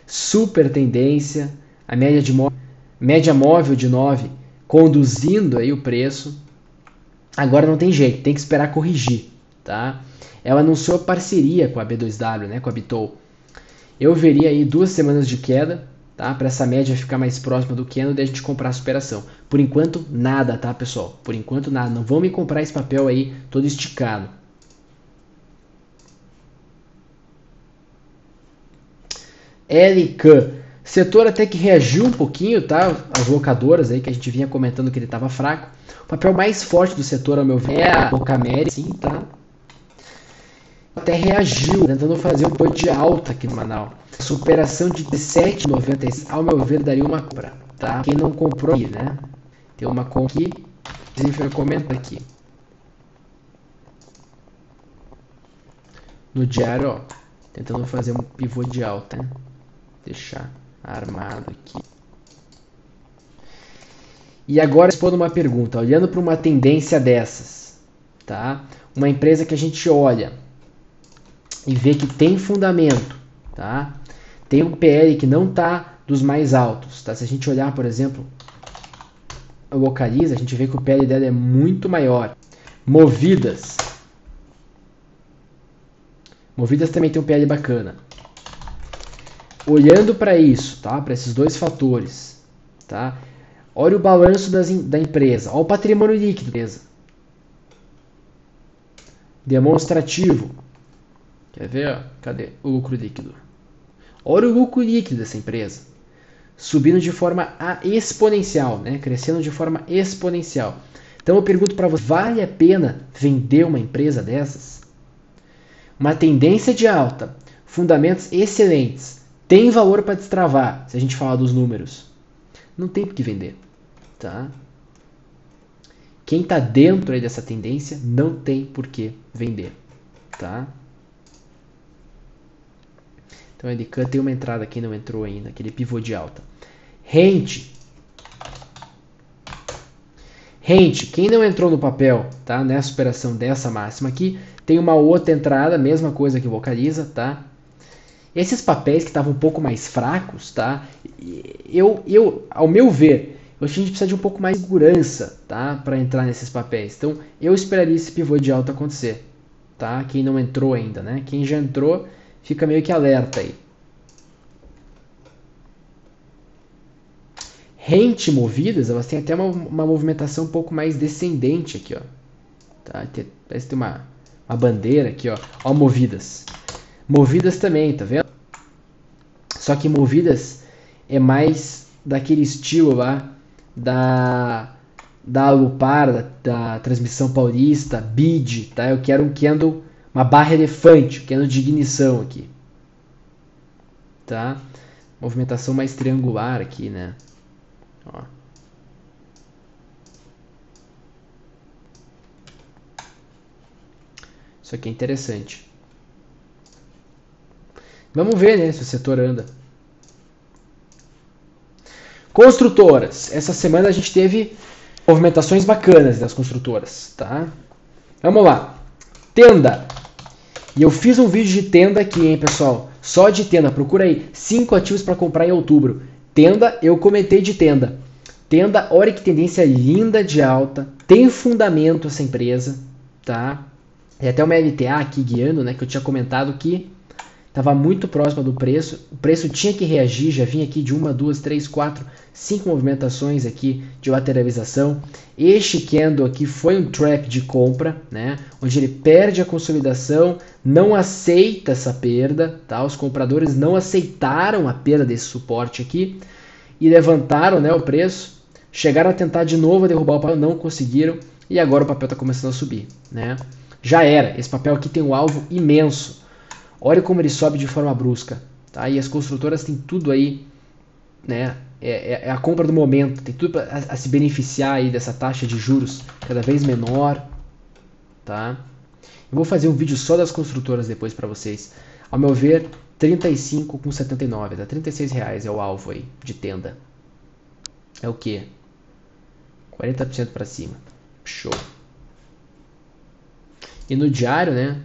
Super tendência, a média, de média móvel de 9 conduzindo aí o preço. Agora não tem jeito, tem que esperar corrigir, tá? Ela anunciou parceria com a B2W, né, com a Bitou. Eu veria aí duas semanas de queda, tá? Para essa média ficar mais próxima do Keno e a gente comprar a superação. Por enquanto nada, tá, pessoal? Por enquanto nada. Não vão me comprar esse papel aí todo esticado. LK. Setor até que reagiu um pouquinho, tá? As locadoras aí que a gente vinha comentando que ele estava fraco. O papel mais forte do setor, ao meu ver, é a Locameri, sim, tá? Até reagiu, tentando fazer um ponto de alta aqui no Manaus. Superação de 17,96, ao meu ver, daria uma compra, tá? Quem não comprou né? Tem uma compra aqui, inclusive comenta aqui. No diário, ó, tentando fazer um pivô de alta, né? deixar armado aqui. E agora respondo uma pergunta, olhando para uma tendência dessas, tá? Uma empresa que a gente olha e vê que tem fundamento, tá? Tem um PL que não está dos mais altos, tá? Se a gente olhar, por exemplo, localiza, a gente vê que o PL dela é muito maior. Movidas. Movidas também tem um PL bacana olhando para isso, tá? Para esses dois fatores, tá? Olha o balanço das, da empresa, olha o patrimônio líquido empresa. Demonstrativo. Quer ver? Ó? Cadê o lucro líquido? Olha o lucro líquido dessa empresa. Subindo de forma exponencial, né? crescendo de forma exponencial. Então eu pergunto para você, vale a pena vender uma empresa dessas? Uma tendência de alta, fundamentos excelentes, tem valor para destravar, se a gente falar dos números. Não tem por que vender, tá? Quem está dentro dessa tendência não tem por que vender, tá? Então ele tem uma entrada aqui, não entrou ainda, aquele pivô de alta. Rente. Rente, quem não entrou no papel, tá? Nessa operação dessa máxima aqui, tem uma outra entrada, mesma coisa que vocaliza, tá? Esses papéis que estavam um pouco mais fracos, tá? Eu, eu, ao meu ver, eu acho que a gente precisa de um pouco mais de segurança, tá? Para entrar nesses papéis. Então, eu esperaria esse pivô de alta acontecer, tá? Quem não entrou ainda, né? Quem já entrou, fica meio que alerta aí. Rente movidas, elas têm até uma, uma movimentação um pouco mais descendente aqui, ó. Tá? Parece que tem uma, uma bandeira aqui, ó. Ó, movidas. Movidas também, tá vendo? Só que movidas é mais daquele estilo lá da da Alupar, da, da transmissão paulista, bid, tá? Eu quero um candle, uma barra elefante, um candle de ignição aqui. Tá? Movimentação mais triangular aqui, né? Ó. Isso aqui é interessante. Vamos ver, né, se o setor anda. Construtoras. Essa semana a gente teve movimentações bacanas das construtoras, tá? Vamos lá. Tenda. E eu fiz um vídeo de tenda aqui, hein, pessoal? Só de tenda. Procura aí. 5 ativos para comprar em outubro. Tenda, eu comentei de tenda. Tenda, olha que tendência linda de alta. Tem fundamento essa empresa, tá? Tem até uma LTA aqui guiando, né? Que eu tinha comentado que estava muito próxima do preço, o preço tinha que reagir, já vinha aqui de uma, duas, três, quatro, cinco movimentações aqui de lateralização. Este candle aqui foi um trap de compra, né, onde ele perde a consolidação, não aceita essa perda, tá? Os compradores não aceitaram a perda desse suporte aqui e levantaram, né, o preço, chegaram a tentar de novo derrubar o papel, não conseguiram e agora o papel está começando a subir, né? Já era, esse papel aqui tem um alvo imenso. Olha como ele sobe de forma brusca. Tá? E as construtoras têm tudo aí, né? É, é, é a compra do momento, tem tudo a, a, se beneficiar aí dessa taxa de juros cada vez menor. Tá? Eu vou fazer um vídeo só das construtoras depois para vocês. Ao meu ver, 35 com 79, tá? 36 reais é o alvo aí de tenda. É o que? 40% para cima. Show. E no diário, né?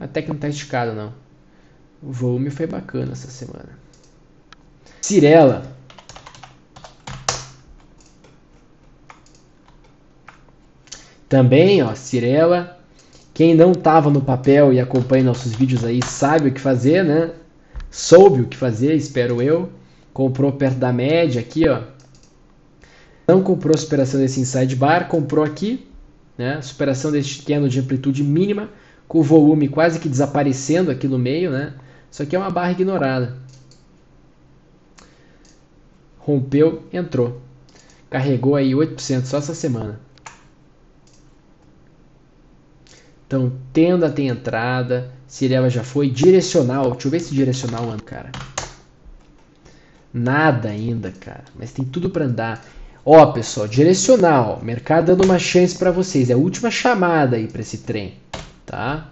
Até que não tá esticado, não. O volume foi bacana essa semana. Cirela. Também, ó, Cirela. Quem não tava no papel e acompanha nossos vídeos aí sabe o que fazer, né? Soube o que fazer, espero eu. Comprou perto da média aqui, ó. Não comprou superação desse inside bar, comprou aqui, né? Superação deste candle de amplitude mínima com o volume quase que desaparecendo aqui no meio, né? Isso aqui é uma barra ignorada. Rompeu, entrou. Carregou aí 8% só essa semana. Então, tenda tem entrada. Cirela já foi. Direcional. Deixa eu ver se direcional anda, cara. Nada ainda, cara. Mas tem tudo para andar. Ó, pessoal, direcional. Mercado dando uma chance para vocês. É a última chamada aí para esse trem tá?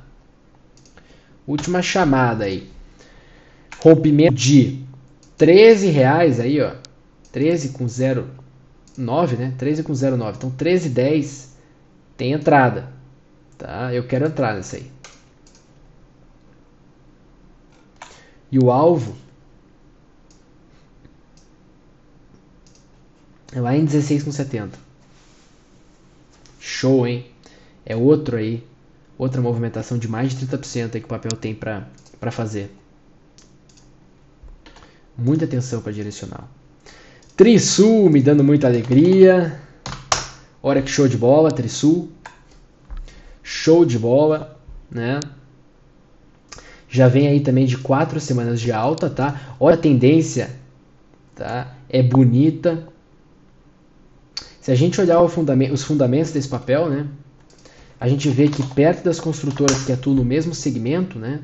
Última chamada aí. Rompimento de 13 reais aí, ó. 13 com 0,9, né? 13 com 0,9. Então 13,10 tem entrada, tá? Eu quero entrar nessa aí. E o alvo é lá em 16,70. Show, hein? É outro aí outra movimentação de mais de 30% aí que o papel tem para fazer. Muita atenção para direcional. Trisul me dando muita alegria. Olha que show de bola, Trisul. show de bola, né? Já vem aí também de quatro semanas de alta, tá? Olha a tendência, tá? É bonita. Se a gente olhar fundamento, os fundamentos desse papel, né? A gente vê que perto das construtoras que atuam no mesmo segmento, né?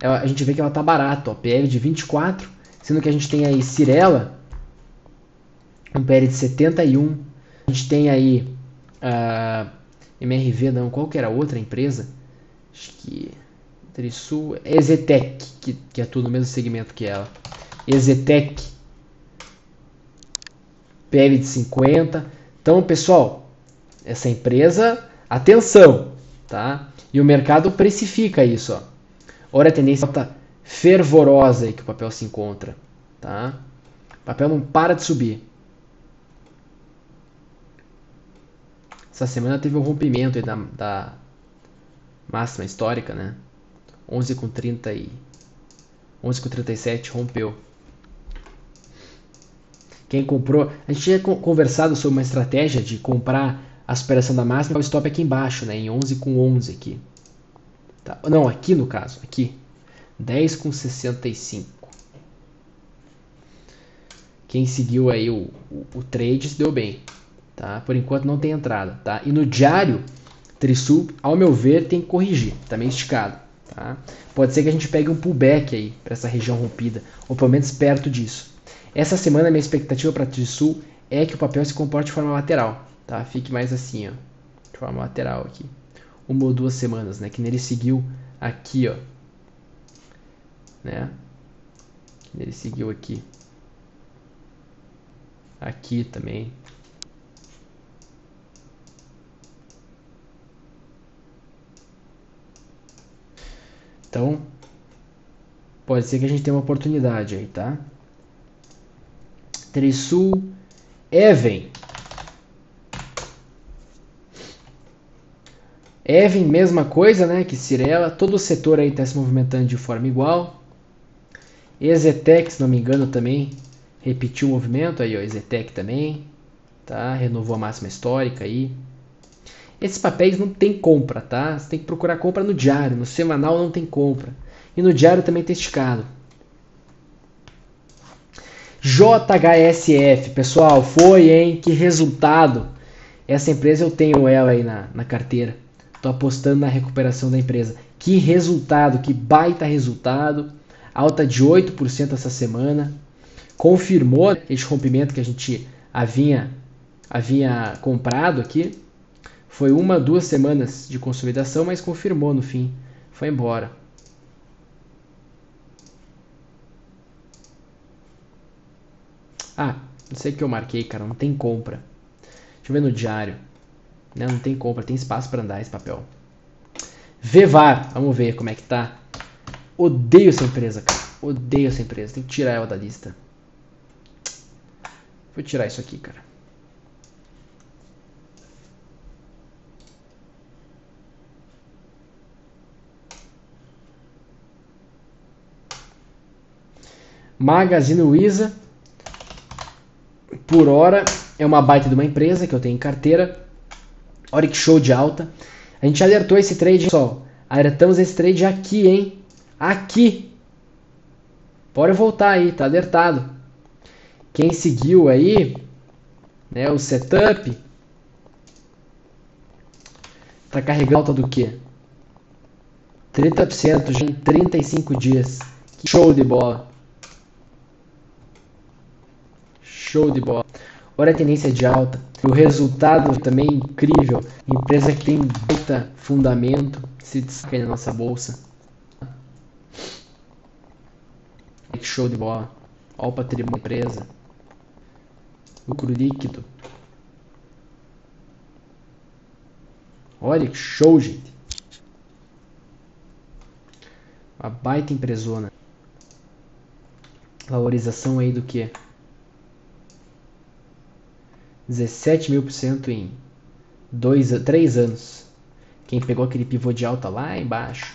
A gente vê que ela tá barata, ó, PL de 24, sendo que a gente tem aí Cirela, um PL de 71, a gente tem aí a MRV, não, qual que era a outra empresa? Acho que Trisul, Exetec, que, que atua no mesmo segmento que ela. Exetec, PL de 50. Então, pessoal, essa empresa, atenção, tá? E o mercado precifica isso, ó. Olha a tendência fervorosa aí que o papel se encontra, tá? O papel não para de subir. Essa semana teve um rompimento da, da máxima histórica, né? 11 com 30 e 11 com 37 rompeu. Quem comprou, a gente tinha conversado sobre uma estratégia de comprar a superação da máxima, o stop aqui embaixo, né, em 11 com 11 aqui. Tá? Não, aqui no caso, aqui. 10 com 65. Quem seguiu aí o, o, o trade se deu bem tá? Por enquanto não tem entrada, tá? E no diário, Trisul, ao meu ver, tem que corrigir, tá meio esticado, tá? Pode ser que a gente pegue um pullback aí para essa região rompida, ou pelo menos perto disso. Essa semana minha expectativa para Trisul é que o papel se comporte de forma lateral, tá? Fique mais assim, ó, de forma lateral aqui. Uma ou duas semanas, né? Que nele seguiu aqui, ó, né? Ele seguiu aqui. Aqui também. Então, pode ser que a gente tenha uma oportunidade aí, tá? Trisul, Even. Even, mesma coisa, né? Que Cirela. Todo o setor aí está se movimentando de forma igual. Exetec, se não me engano, também repetiu o movimento. Aí, ó, Exetec também. Tá? Renovou a máxima histórica aí. Esses papéis não tem compra, tá? Você tem que procurar compra no diário, no semanal não tem compra. E no diário também tem esticado. JHSF, pessoal, foi, hein? Que resultado! Essa empresa eu tenho ela aí na, na carteira. Tô apostando na recuperação da empresa. Que resultado, que baita resultado. Alta de 8% essa semana. Confirmou esse rompimento que a gente havia, havia comprado aqui. Foi uma, duas semanas de consolidação, mas confirmou no fim. Foi embora. Ah, não sei o que eu marquei, cara. Não tem compra. Deixa eu ver no diário. Não, não tem compra, tem espaço para andar esse papel. Vevar, vamos ver como é que tá. Odeio essa empresa, cara. Odeio essa empresa. Tem que tirar ela da lista. Vou tirar isso aqui, cara. Magazine Luiza, por hora, é uma baita de uma empresa que eu tenho em carteira. Olha que show de alta. A gente alertou esse trade, pessoal. Alertamos esse trade aqui, hein? Aqui. Pode voltar aí, tá alertado. Quem seguiu aí, né, o setup, tá carregando alta do que? 30% já em 35 dias. Que show de bola. Show de bola. Olha a tendência de alta. O resultado também incrível. Empresa que tem baita fundamento se destaca na nossa bolsa. Show de bola. Olha o patrimônio da empresa. Lucro líquido. Olha que show, gente. Uma baita empresona. Valorização aí do que? 17 mil por cento em dois, três anos. Quem pegou aquele pivô de alta lá embaixo.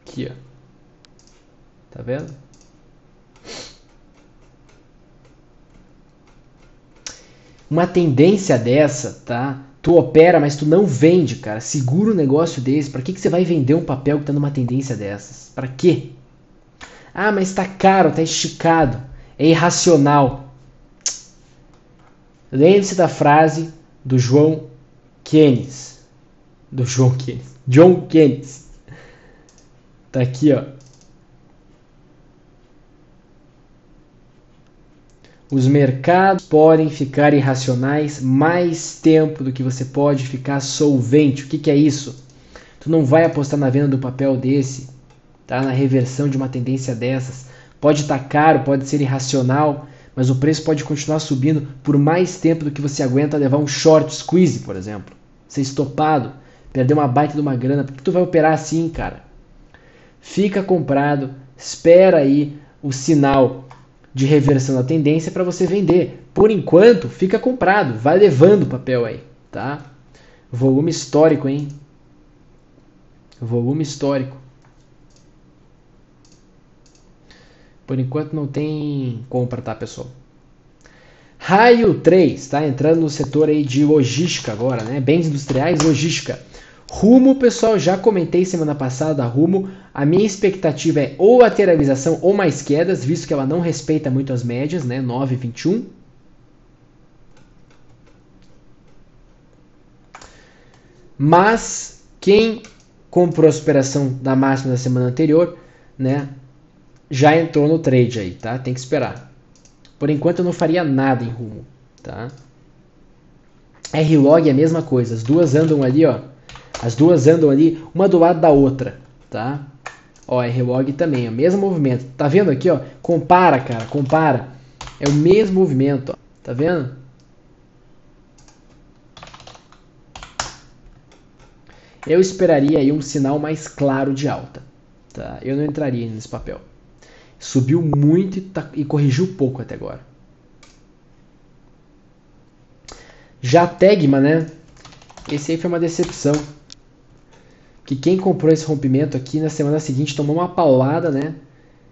Aqui, ó. Tá vendo? Uma tendência dessa, tá? tu opera, mas tu não vende, cara. Segura um negócio desse. Para que, que você vai vender um papel que tá numa tendência dessas? Para quê? Ah, mas tá caro, tá esticado. É irracional. Lembre-se da frase do João Keynes. Do João Keynes. John Keynes. Tá aqui, ó. Os mercados podem ficar irracionais mais tempo do que você pode ficar solvente. O que, que é isso? Tu não vai apostar na venda do papel desse, tá? Na reversão de uma tendência dessas. Pode estar tá caro, pode ser irracional, mas o preço pode continuar subindo por mais tempo do que você aguenta levar um short squeeze, por exemplo. Ser estopado, perder uma baita de uma grana. Por que tu vai operar assim, cara? Fica comprado, espera aí o sinal de reversão da tendência para você vender. Por enquanto, fica comprado, vai levando o papel aí, tá? Volume histórico, hein? Volume histórico. Por enquanto não tem compra, tá, pessoal? Raio 3, tá entrando no setor aí de logística agora, né? Bens industriais, logística. Rumo, pessoal, já comentei semana passada, Rumo, a minha expectativa é ou lateralização ou mais quedas, visto que ela não respeita muito as médias, né, 9,21. Mas quem comprou a superação da máxima da semana anterior, né, já entrou no trade aí, tá? Tem que esperar. Por enquanto eu não faria nada em Rumo, tá? R-Log é a mesma coisa, as duas andam ali, ó, as duas andam ali, uma do lado da outra, tá? Ó, R-Log também, é o mesmo movimento. Tá vendo aqui, ó? Compara, cara, compara. É o mesmo movimento, ó. Tá vendo? Eu esperaria aí um sinal mais claro de alta, tá? Eu não entraria nesse papel. Subiu muito e, tá, e corrigiu pouco até agora. Já Tegma, né? Esse aí foi uma decepção que quem comprou esse rompimento aqui na semana seguinte tomou uma paulada, né?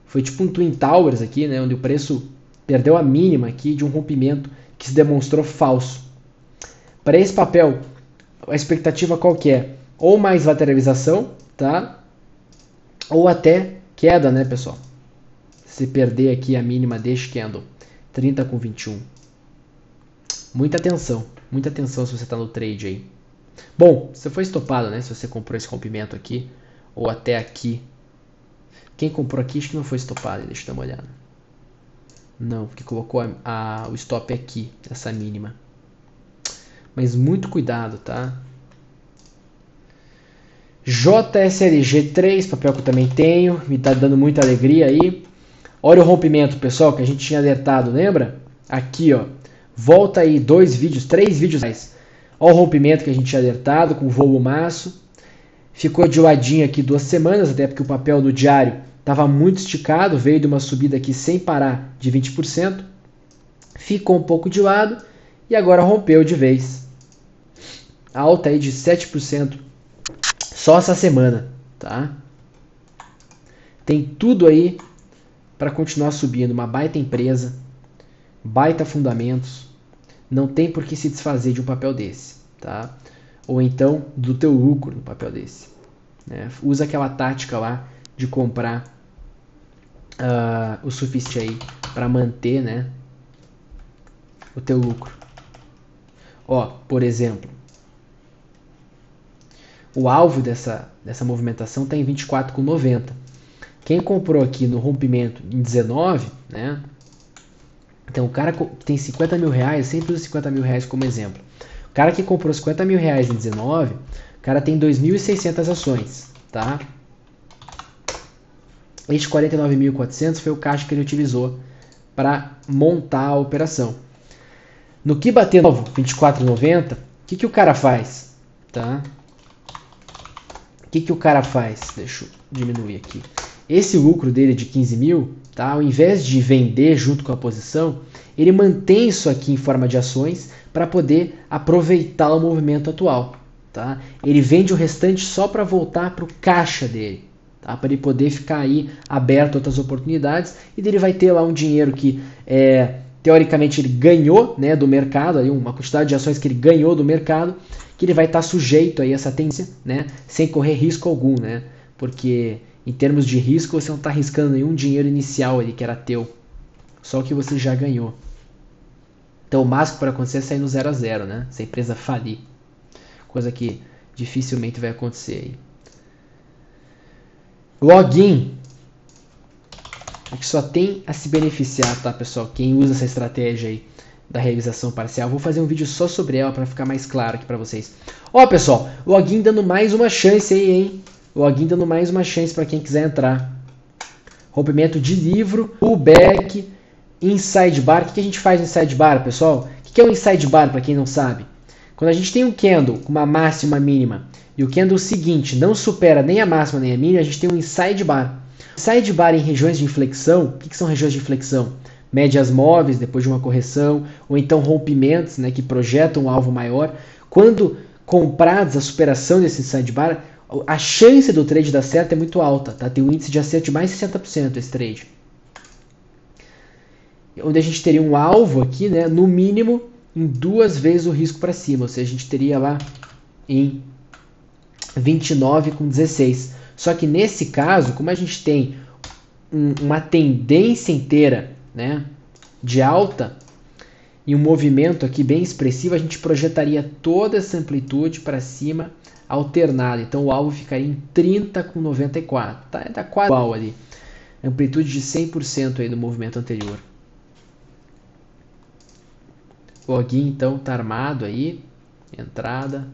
Foi tipo um Twin Towers aqui, né? Onde o preço perdeu a mínima aqui de um rompimento que se demonstrou falso. Para esse papel, a expectativa qual que é? Ou mais lateralização, tá? Ou até queda, né, pessoal? Se perder aqui a mínima deste candle, 30 com 21. Muita atenção, muita atenção se você está no trade aí. Bom, você foi estopado, né? Se você comprou esse rompimento aqui, ou até aqui. Quem comprou aqui acho que não foi estopado, deixa eu dar uma olhada. Não, porque colocou a, a, o stop aqui, essa mínima. Mas muito cuidado, tá? JSLG3, papel que eu também tenho, me tá dando muita alegria aí. Olha o rompimento, pessoal, que a gente tinha alertado, lembra? Aqui, ó. Volta aí dois vídeos, três vídeos mais. Olha o rompimento que a gente tinha alertado com o voo maço. Ficou de ladinho aqui duas semanas, até porque o papel no diário estava muito esticado, veio de uma subida aqui sem parar de 20%. Ficou um pouco de lado e agora rompeu de vez. Alta aí de 7% só essa semana, tá? Tem tudo aí para continuar subindo, uma baita empresa, baita fundamentos, não tem por que se desfazer de um papel desse, tá? Ou então do teu lucro no papel desse. Né? Usa aquela tática lá de comprar uh, o suficiente aí para manter, né, o teu lucro. Ó, por exemplo, o alvo dessa, dessa movimentação está em 24,90. Quem comprou aqui no rompimento em 19, né, então, o cara tem 50 mil reais, sempre usa 50 mil reais como exemplo. O cara que comprou 50 mil reais em 19, o cara tem 2.600 ações, tá? Este 49.400 foi o caixa que ele utilizou para montar a operação. No que bater novo, 24,90, o que, que o cara faz? Tá? O que, que o cara faz? Deixa eu diminuir aqui. Esse lucro dele de 15 mil, tá? ao invés de vender junto com a posição, ele mantém isso aqui em forma de ações para poder aproveitar o movimento atual. Tá? Ele vende o restante só para voltar para o caixa dele, tá? para ele poder ficar aí aberto a outras oportunidades e ele vai ter lá um dinheiro que é, teoricamente ele ganhou né, do mercado, aí uma quantidade de ações que ele ganhou do mercado, que ele vai estar sujeito a essa tendência, né, sem correr risco algum, né, porque em termos de risco você não está arriscando nenhum dinheiro inicial ali que era teu, só que você já ganhou. Então o máximo para acontecer é sair no 0 a 0, né, se a empresa falir, coisa que dificilmente vai acontecer aí. Login que só tem a se beneficiar, tá, pessoal? Quem usa essa estratégia aí da realização parcial. Vou fazer um vídeo só sobre ela para ficar mais claro aqui para vocês. Ó, pessoal, login dando mais uma chance aí, hein? Login dando mais uma chance para quem quiser entrar. Rompimento de livro, pullback, inside bar. O que a gente faz no inside bar, pessoal? O que é um inside bar para quem não sabe? Quando a gente tem um candle com uma máxima mínima e o candle seguinte não supera nem a máxima nem a mínima, a gente tem um inside bar. Sidebar em regiões de inflexão, o que, que são regiões de inflexão? Médias móveis depois de uma correção, ou então rompimentos né, que projetam um alvo maior. Quando comprados a superação desse sidebar, a chance do trade dar certo é muito alta, tá? tem um índice de acerto de mais de 60% esse trade. Onde a gente teria um alvo aqui, né, no mínimo, em duas vezes o risco para cima, ou seja, a gente teria lá em 29 com 16. Só que nesse caso, como a gente tem um, uma tendência inteira né, de alta e um movimento aqui bem expressivo, a gente projetaria toda essa amplitude para cima alternada. Então o alvo ficaria em 30 com 94. Tá, tá quase igual ali. Amplitude de 100% aí do movimento anterior. Login então tá armado aí. Entrada.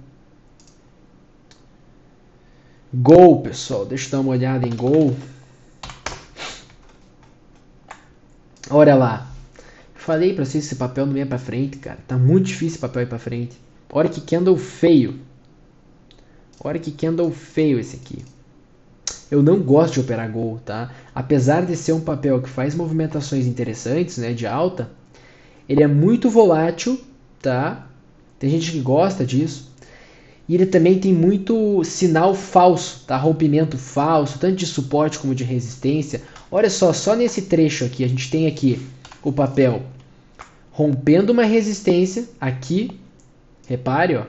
Gol, pessoal. Deixa eu dar uma olhada em gol. Olha lá. Falei pra vocês esse papel não ia pra frente, cara. Tá muito difícil esse papel ir pra frente. Olha que candle feio. Olha que candle feio esse aqui. Eu não gosto de operar gol, tá? Apesar de ser um papel que faz movimentações interessantes, né, de alta, ele é muito volátil, tá? Tem gente que gosta disso. E ele também tem muito sinal falso, tá? rompimento falso, tanto de suporte como de resistência. Olha só, só nesse trecho aqui, a gente tem aqui o papel rompendo uma resistência aqui. Repare, ó,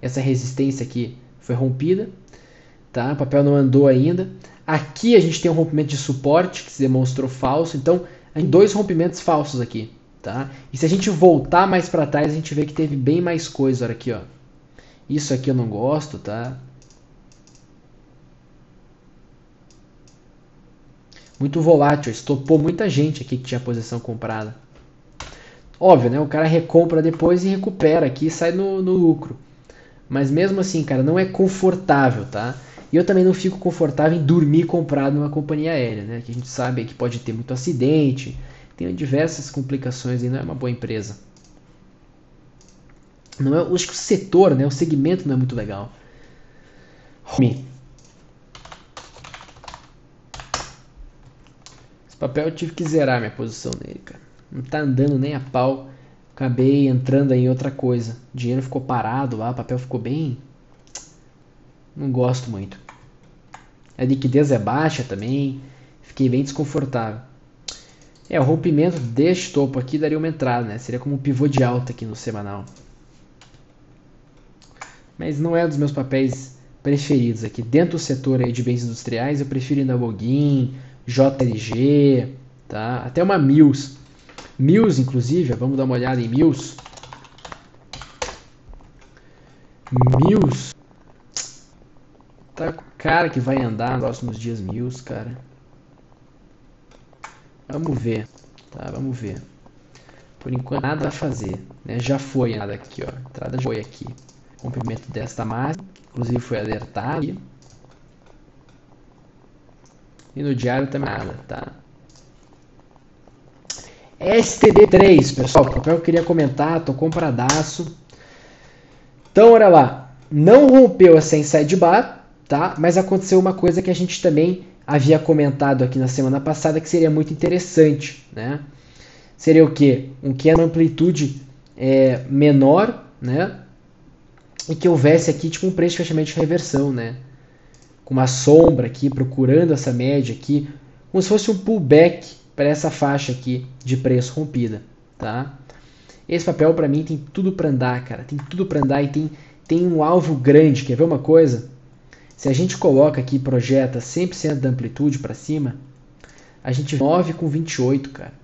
essa resistência aqui foi rompida, tá? O papel não andou ainda. Aqui a gente tem um rompimento de suporte que se demonstrou falso, então tem dois rompimentos falsos aqui, tá? E se a gente voltar mais para trás, a gente vê que teve bem mais coisa, olha aqui, ó. Isso aqui eu não gosto, tá? Muito volátil, estopou muita gente aqui que tinha posição comprada. Óbvio, né? O cara recompra depois e recupera aqui e sai no, no lucro. Mas mesmo assim, cara, não é confortável, tá? E eu também não fico confortável em dormir comprado numa companhia aérea, né? Que a gente sabe que pode ter muito acidente, tem diversas complicações e não é uma boa empresa. Não é, acho que o setor, né, o segmento não é muito legal. Home. Esse papel eu tive que zerar minha posição nele, cara. Não tá andando nem a pau. Acabei entrando em outra coisa. O dinheiro ficou parado lá, papel ficou bem. Não gosto muito. A liquidez é baixa também. Fiquei bem desconfortável. É, o rompimento deste topo aqui daria uma entrada, né? Seria como um pivô de alta aqui no semanal mas não é um dos meus papéis preferidos aqui. Dentro do setor aí de bens industriais, eu prefiro ainda Login, JLG, tá? até uma Mills. Mills, inclusive, vamos dar uma olhada em Mills. Mills. Tá com cara que vai andar nos próximos dias Mills, cara. Vamos ver, tá? Vamos ver. Por enquanto nada a fazer, né? Já foi nada aqui, ó. Entrada já foi aqui comprimento desta máxima, inclusive foi alertado. E no diário também nada, tá? STD3, pessoal, o papel eu queria comentar, tô compradaço. Então, olha lá, não rompeu essa inside bar, tá? Mas aconteceu uma coisa que a gente também havia comentado aqui na semana passada que seria muito interessante, né? Seria o que? Um que é uma amplitude é, menor, né? e que houvesse aqui tipo um preço de fechamento de reversão, né? Com uma sombra aqui, procurando essa média aqui, como se fosse um pullback para essa faixa aqui de preço rompida, tá? Esse papel para mim tem tudo para andar, cara. Tem tudo para andar e tem, tem um alvo grande. Quer ver uma coisa? Se a gente coloca aqui projeta 100% da amplitude para cima, a gente 9 com 28, cara.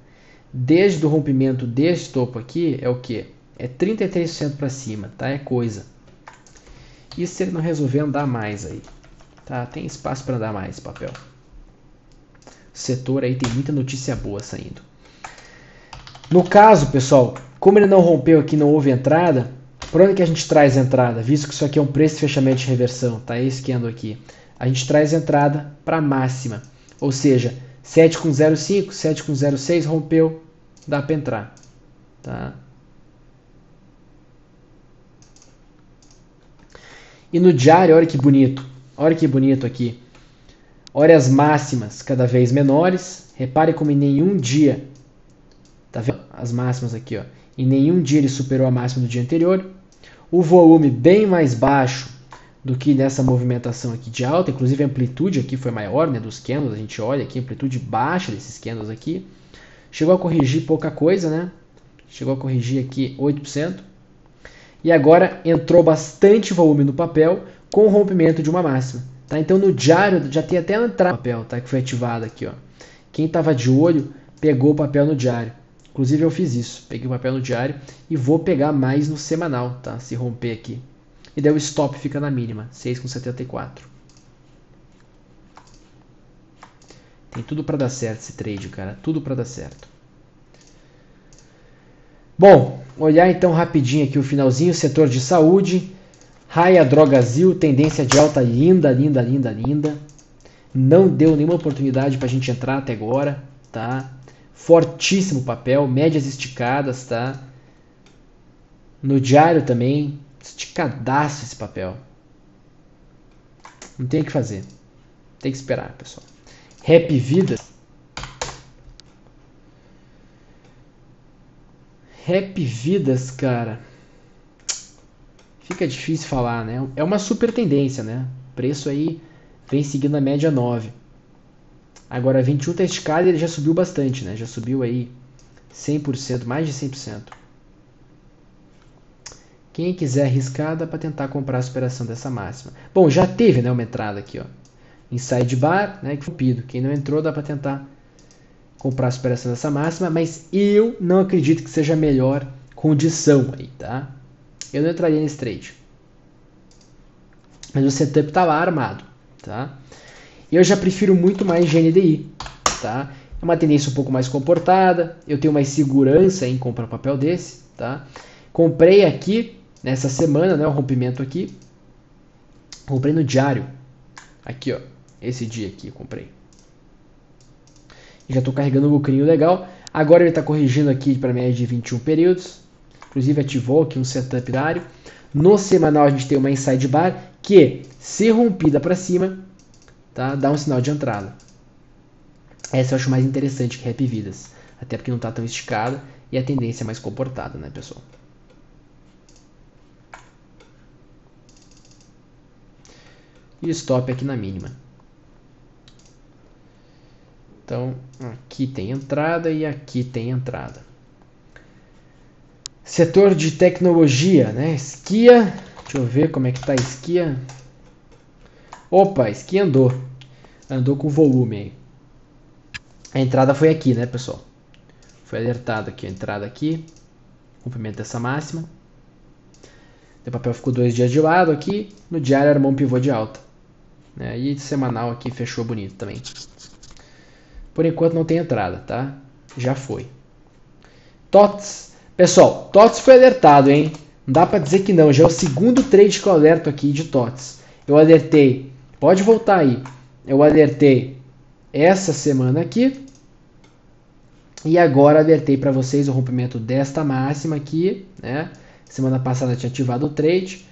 Desde o rompimento desse topo aqui é o que? É 33% para cima, tá? É coisa. Isso se ele não resolver andar mais aí. Tá? Tem espaço para andar mais papel. Setor aí tem muita notícia boa saindo. No caso, pessoal, como ele não rompeu aqui, não houve entrada, por onde que a gente traz entrada? Visto que isso aqui é um preço de fechamento de reversão, tá? Esse que ando aqui. A gente traz entrada para máxima. Ou seja, 7 com 0,5, 7 com 0,6 rompeu, dá para entrar, tá? E no diário, olha que bonito. Olha que bonito aqui. Olha as máximas cada vez menores. Repare como em nenhum dia, tá vendo as máximas aqui, ó. Em nenhum dia ele superou a máxima do dia anterior. O volume bem mais baixo do que nessa movimentação aqui de alta, inclusive a amplitude aqui foi maior, né, dos candles, a gente olha aqui, a amplitude baixa desses candles aqui. Chegou a corrigir pouca coisa, né? Chegou a corrigir aqui 8%. E agora entrou bastante volume no papel com o rompimento de uma máxima. Tá? Então no diário já tem até entrada no papel tá? que foi ativado aqui. Ó. Quem estava de olho pegou o papel no diário. Inclusive eu fiz isso. Peguei o papel no diário e vou pegar mais no semanal, tá? se romper aqui. E daí o stop fica na mínima, 6,74. Tem tudo para dar certo esse trade, cara. Tudo para dar certo. Bom, olhar então rapidinho aqui o finalzinho, setor de saúde, Raia Drogazil, tendência de alta linda, linda, linda, linda. Não deu nenhuma oportunidade para a gente entrar até agora, tá? Fortíssimo papel, médias esticadas, tá? No diário também, esticadaço esse papel. Não tem o que fazer. Tem que esperar, pessoal. Rap Vidas Rap Vidas, cara. Fica difícil falar, né? É uma super tendência, né? Preço aí vem seguindo a média 9. Agora 21 tá esticado e ele já subiu bastante, né? Já subiu aí 100%, mais de 100%. Quem quiser arriscar dá para tentar comprar a superação dessa máxima. Bom, já teve, né, uma entrada aqui, ó. Inside bar, né, foi Quem não entrou dá para tentar comprar a superação dessa máxima, mas eu não acredito que seja a melhor condição aí, tá? Eu não entraria nesse trade. Mas o setup tá lá armado, tá? Eu já prefiro muito mais GNDI, tá? É uma tendência um pouco mais comportada, eu tenho mais segurança em comprar um papel desse, tá? Comprei aqui nessa semana, né, o rompimento aqui. Comprei no diário. Aqui, ó, esse dia aqui eu comprei. Já estou carregando um lucrinho legal. Agora ele está corrigindo aqui para média de 21 períodos. Inclusive ativou aqui um setup diário. No semanal a gente tem uma inside bar que, se rompida para cima, tá, dá um sinal de entrada. Essa eu acho mais interessante que Rap Vidas. Até porque não está tão esticada e a tendência é mais comportada, né, pessoal? E stop aqui na mínima. Então, aqui tem entrada e aqui tem entrada. Setor de tecnologia, né? Esquia. Deixa eu ver como é que tá a esquia. Opa, esquia andou. Andou com volume aí. A entrada foi aqui, né, pessoal? Foi alertado aqui a entrada aqui. Comprimento dessa máxima. O papel ficou dois dias de lado aqui. No diário armou um pivô de alta. Né? E semanal aqui fechou bonito também. Por enquanto não tem entrada, tá? Já foi. TOTS. Pessoal, TOTS foi alertado, hein? Não dá para dizer que não. Já é o segundo trade que eu alerto aqui de TOTS. Eu alertei. Pode voltar aí. Eu alertei essa semana aqui. E agora alertei para vocês o rompimento desta máxima aqui, né? Semana passada tinha ativado o trade.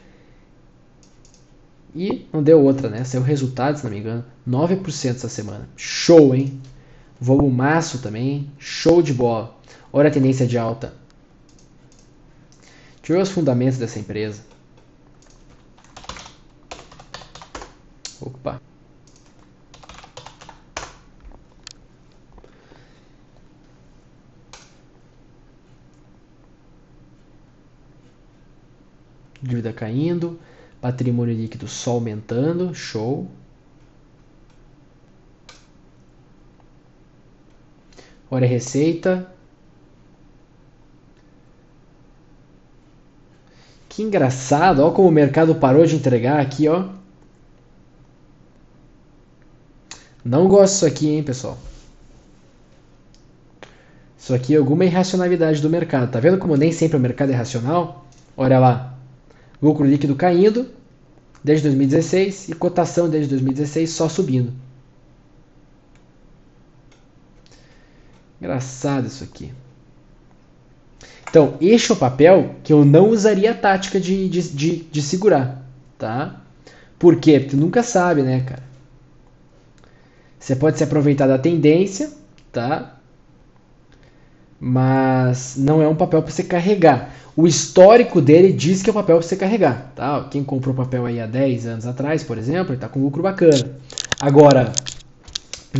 E não deu outra, né? Saiu resultado, se não me engano. 9% essa semana. Show, hein? Volumaço também, show de bola. Olha a tendência de alta. Construiu os fundamentos dessa empresa. Opa. Dívida caindo, patrimônio líquido só aumentando, show. Hora receita, Que engraçado, ó como o mercado parou de entregar aqui, ó. Não gosto disso aqui, hein, pessoal. Isso aqui é alguma irracionalidade do mercado. Tá vendo como nem sempre o mercado é racional? Olha lá. Lucro líquido caindo desde 2016 e cotação desde 2016 só subindo. Engraçado isso aqui. Então, este é o papel que eu não usaria a tática de, de, de, de segurar, tá? Por quê? Porque tu nunca sabe, né, cara? Você pode se aproveitar da tendência, tá? Mas não é um papel para você carregar. O histórico dele diz que é um papel para você carregar, tá? Quem comprou papel aí há 10 anos atrás, por exemplo, está com lucro bacana. Agora,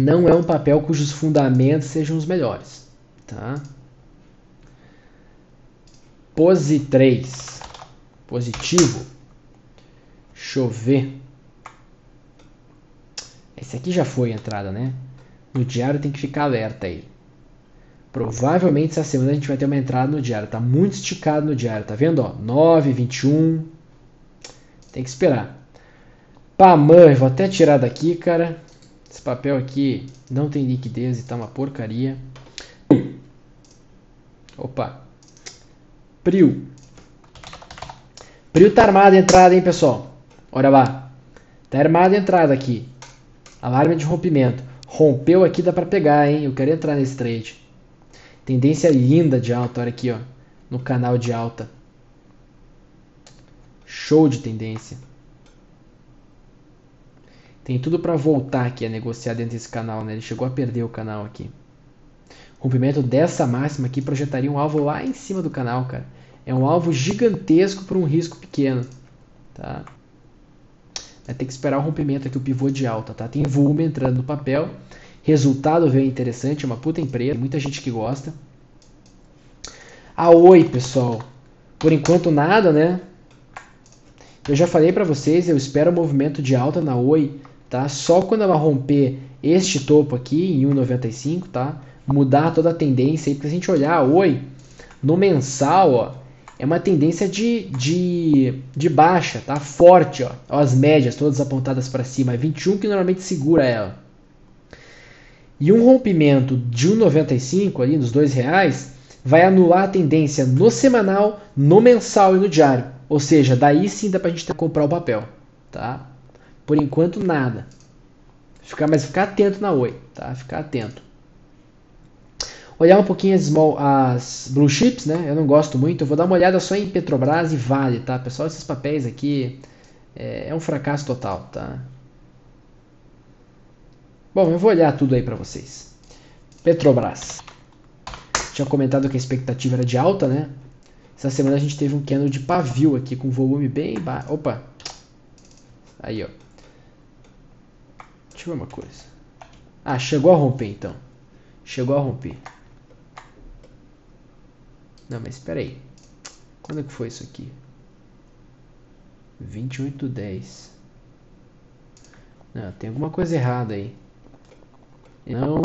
não é um papel cujos fundamentos sejam os melhores. Tá? Pose 3. Positivo. Deixa eu ver. Esse aqui já foi a entrada, né? No diário tem que ficar alerta aí. Provavelmente essa semana a gente vai ter uma entrada no diário. Tá muito esticado no diário, tá vendo? Ó, 9, 21. Tem que esperar. Paman, vou até tirar daqui, cara. Esse papel aqui não tem liquidez e tá uma porcaria. Opa. Prio. Prio tá armado a entrada, hein, pessoal? Olha lá. Tá armado a entrada aqui. Alarme de rompimento. Rompeu aqui, dá pra pegar, hein? Eu quero entrar nesse trade. Tendência linda de alta, olha aqui, ó. No canal de alta. Show de tendência. Tem tudo para voltar aqui a negociar dentro desse canal, né? Ele chegou a perder o canal aqui. Rompimento dessa máxima aqui projetaria um alvo lá em cima do canal, cara. É um alvo gigantesco para um risco pequeno, tá? Vai ter que esperar o rompimento aqui, o pivô de alta, tá? Tem volume entrando no papel. Resultado veio interessante, é uma puta empresa, muita gente que gosta. A Oi, pessoal. Por enquanto nada, né? Eu já falei para vocês, eu espero o movimento de alta na Oi tá? Só quando ela romper este topo aqui em 1,95, tá? Mudar toda a tendência aí, pra gente olhar, oi, no mensal, ó, é uma tendência de, de, de baixa, tá? Forte, ó. As médias todas apontadas para cima, é 21 que normalmente segura ela. E um rompimento de 1,95 ali nos dois reais vai anular a tendência no semanal, no mensal e no diário. Ou seja, daí sim dá pra gente ter comprar o papel, tá? Por enquanto, nada. Ficar, mas ficar atento na Oi, tá? Ficar atento. Olhar um pouquinho as, small, as blue chips, né? Eu não gosto muito. Eu vou dar uma olhada só em Petrobras e Vale, tá? Pessoal, esses papéis aqui é, é um fracasso total, tá? Bom, eu vou olhar tudo aí para vocês. Petrobras. Tinha comentado que a expectativa era de alta, né? Essa semana a gente teve um candle de pavio aqui com volume bem baixo. Opa! Aí, ó. Deixa eu ver uma coisa. Ah, chegou a romper então. Chegou a romper. Não, mas espera aí. Quando é que foi isso aqui? 2810. Não, tem alguma coisa errada aí. Não.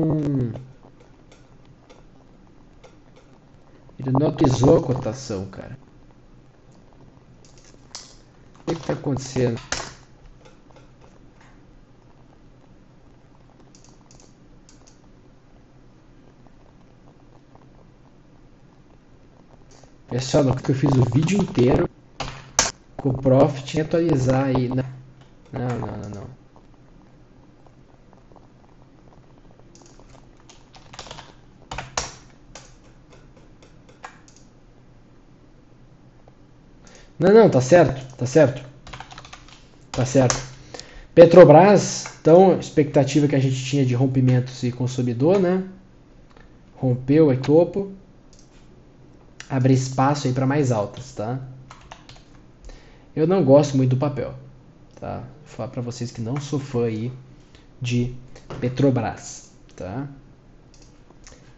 Ele não a cotação, cara. O que está acontecendo? Pessoal, no que eu fiz o vídeo inteiro com o Profit atualizar aí. Não, não, não, não. não. Não, não, tá certo, tá certo. Tá certo. Petrobras, então, expectativa que a gente tinha de rompimento se consolidou, né? Rompeu é topo abrir espaço aí para mais altas, tá? Eu não gosto muito do papel, tá? Vou falar para vocês que não sou fã aí de Petrobras, tá?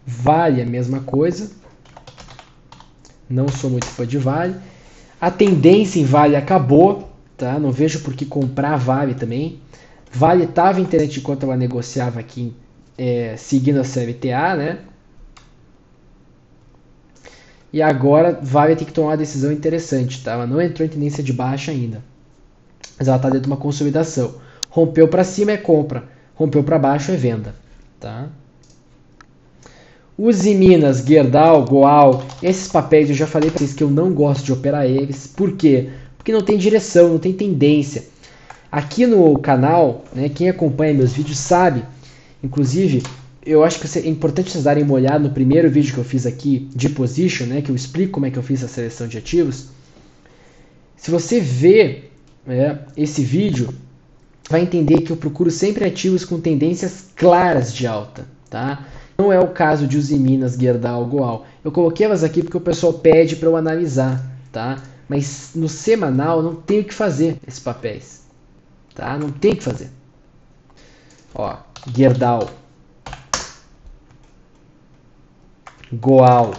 Vale a mesma coisa. Não sou muito fã de Vale. A tendência em Vale acabou, tá? Não vejo por que comprar Vale também. Vale estava interessante enquanto ela negociava aqui, é, seguindo a CLTA, né? E agora Vale tem que tomar uma decisão interessante, tá? Ela não entrou em tendência de baixa ainda. Mas ela está dentro de uma consolidação. Rompeu para cima é compra, rompeu para baixo é venda, tá? Use Minas, Gerdau, Goal, esses papéis eu já falei para vocês que eu não gosto de operar eles. Por quê? Porque não tem direção, não tem tendência. Aqui no canal, né, quem acompanha meus vídeos sabe, inclusive, eu acho que é importante vocês darem uma olhada no primeiro vídeo que eu fiz aqui de position, né, que eu explico como é que eu fiz a seleção de ativos. Se você vê é, esse vídeo, vai entender que eu procuro sempre ativos com tendências claras de alta, tá? Não é o caso de Usiminas, Gerdau, Goal. Eu coloquei elas aqui porque o pessoal pede para eu analisar, tá? Mas no semanal não tenho que fazer esses papéis, tá? Não tem que fazer. Ó, Gerdau, Goal.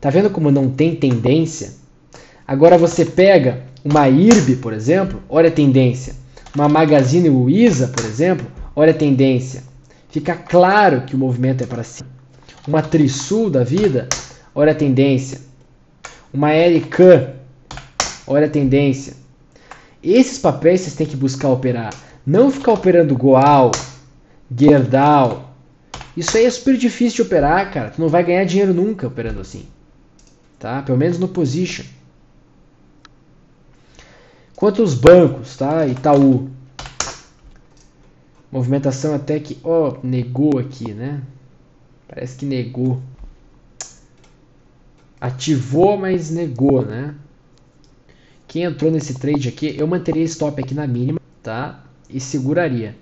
Tá vendo como não tem tendência? Agora você pega uma IRB, por exemplo, olha a tendência. Uma Magazine Luiza, por exemplo, olha a tendência. Fica claro que o movimento é para cima. Uma Trisul da vida, olha a tendência. Uma LK, olha a tendência. Esses papéis vocês têm que buscar operar. Não ficar operando Goal, Gerdau. Isso aí é super difícil de operar, cara. Tu não vai ganhar dinheiro nunca operando assim. Tá? Pelo menos no position. Quanto os bancos, tá? Itaú. Movimentação até que, ó, oh, negou aqui, né? Parece que negou. Ativou, mas negou, né? Quem entrou nesse trade aqui, eu manteria stop aqui na mínima, tá? E seguraria.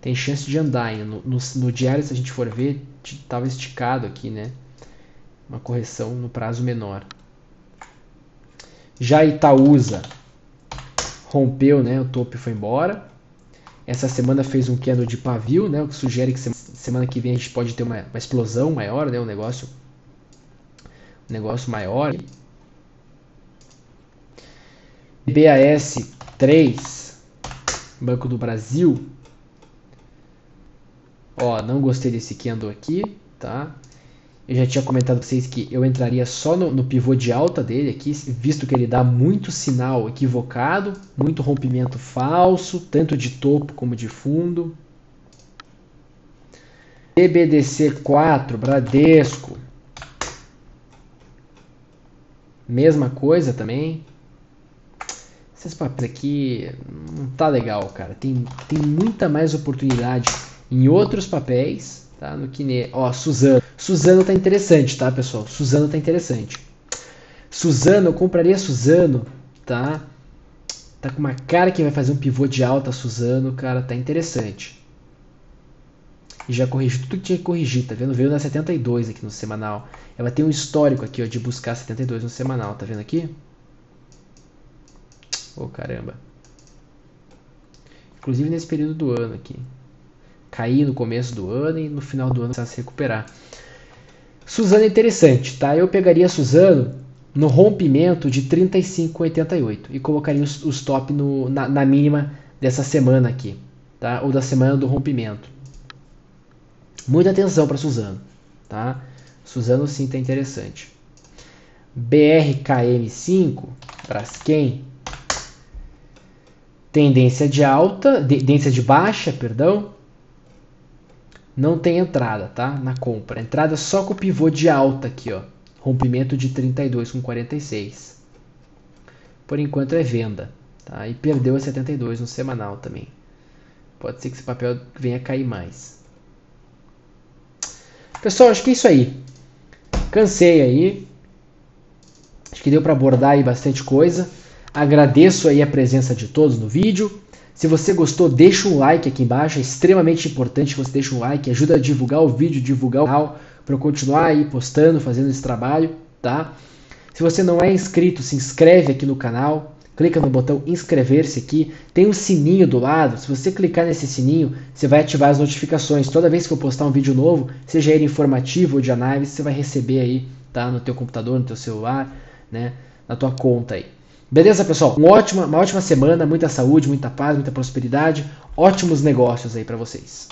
Tem chance de andar. No, no, no diário, se a gente for ver, estava esticado aqui, né? Uma correção no prazo menor. Já Itaúsa rompeu, né? O topo foi embora. Essa semana fez um candle de pavio, né? O que sugere que semana que vem a gente pode ter uma, uma explosão maior, né? Um negócio, um negócio maior. BAS 3, Banco do Brasil. Ó, não gostei desse candle aqui, tá? Eu já tinha comentado com vocês que eu entraria só no, no, pivô de alta dele aqui, visto que ele dá muito sinal equivocado, muito rompimento falso, tanto de topo como de fundo. BBDC4, Bradesco. Mesma coisa também. Esses papéis aqui não tá legal, cara. Tem, tem muita mais oportunidade em outros papéis tá? No Kine, ó, Suzano. Suzano tá interessante, tá, pessoal? Suzano tá interessante. Suzano, eu compraria Suzano, tá? Tá com uma cara que vai fazer um pivô de alta Suzano, cara, tá interessante. E já corrigiu tudo que tinha que corrigir, tá vendo? Veio na 72 aqui no semanal. Ela tem um histórico aqui, ó, de buscar 72 no semanal, tá vendo aqui? Ô, oh, caramba. Inclusive nesse período do ano aqui cair no começo do ano e no final do ano começar a se recuperar. Suzano é interessante, tá? Eu pegaria Suzano no rompimento de 35,88 e colocaria os, os top no, na, na, mínima dessa semana aqui, tá? Ou da semana do rompimento. Muita atenção para Suzano, tá? Suzano sim está interessante. BRKM5, Braskem, tendência de alta, tendência de baixa, perdão, não tem entrada, tá? Na compra. Entrada só com o pivô de alta aqui, ó. Rompimento de 32 com 46. Por enquanto é venda, tá? E perdeu a 72 no semanal também. Pode ser que esse papel venha cair mais. Pessoal, acho que é isso aí. Cansei aí. Acho que deu para abordar aí bastante coisa. Agradeço aí a presença de todos no vídeo. Se você gostou, deixa um like aqui embaixo, é extremamente importante que você deixe um like, ajuda a divulgar o vídeo, divulgar o canal, para eu continuar aí postando, fazendo esse trabalho, tá? Se você não é inscrito, se inscreve aqui no canal, clica no botão inscrever-se aqui, tem um sininho do lado, se você clicar nesse sininho, você vai ativar as notificações, toda vez que eu postar um vídeo novo, seja ele informativo ou de análise, você vai receber aí, tá, no teu computador, no teu celular, né, na tua conta aí. Beleza, pessoal? Um ótima, uma ótima semana, muita saúde, muita paz, muita prosperidade, ótimos negócios aí para vocês.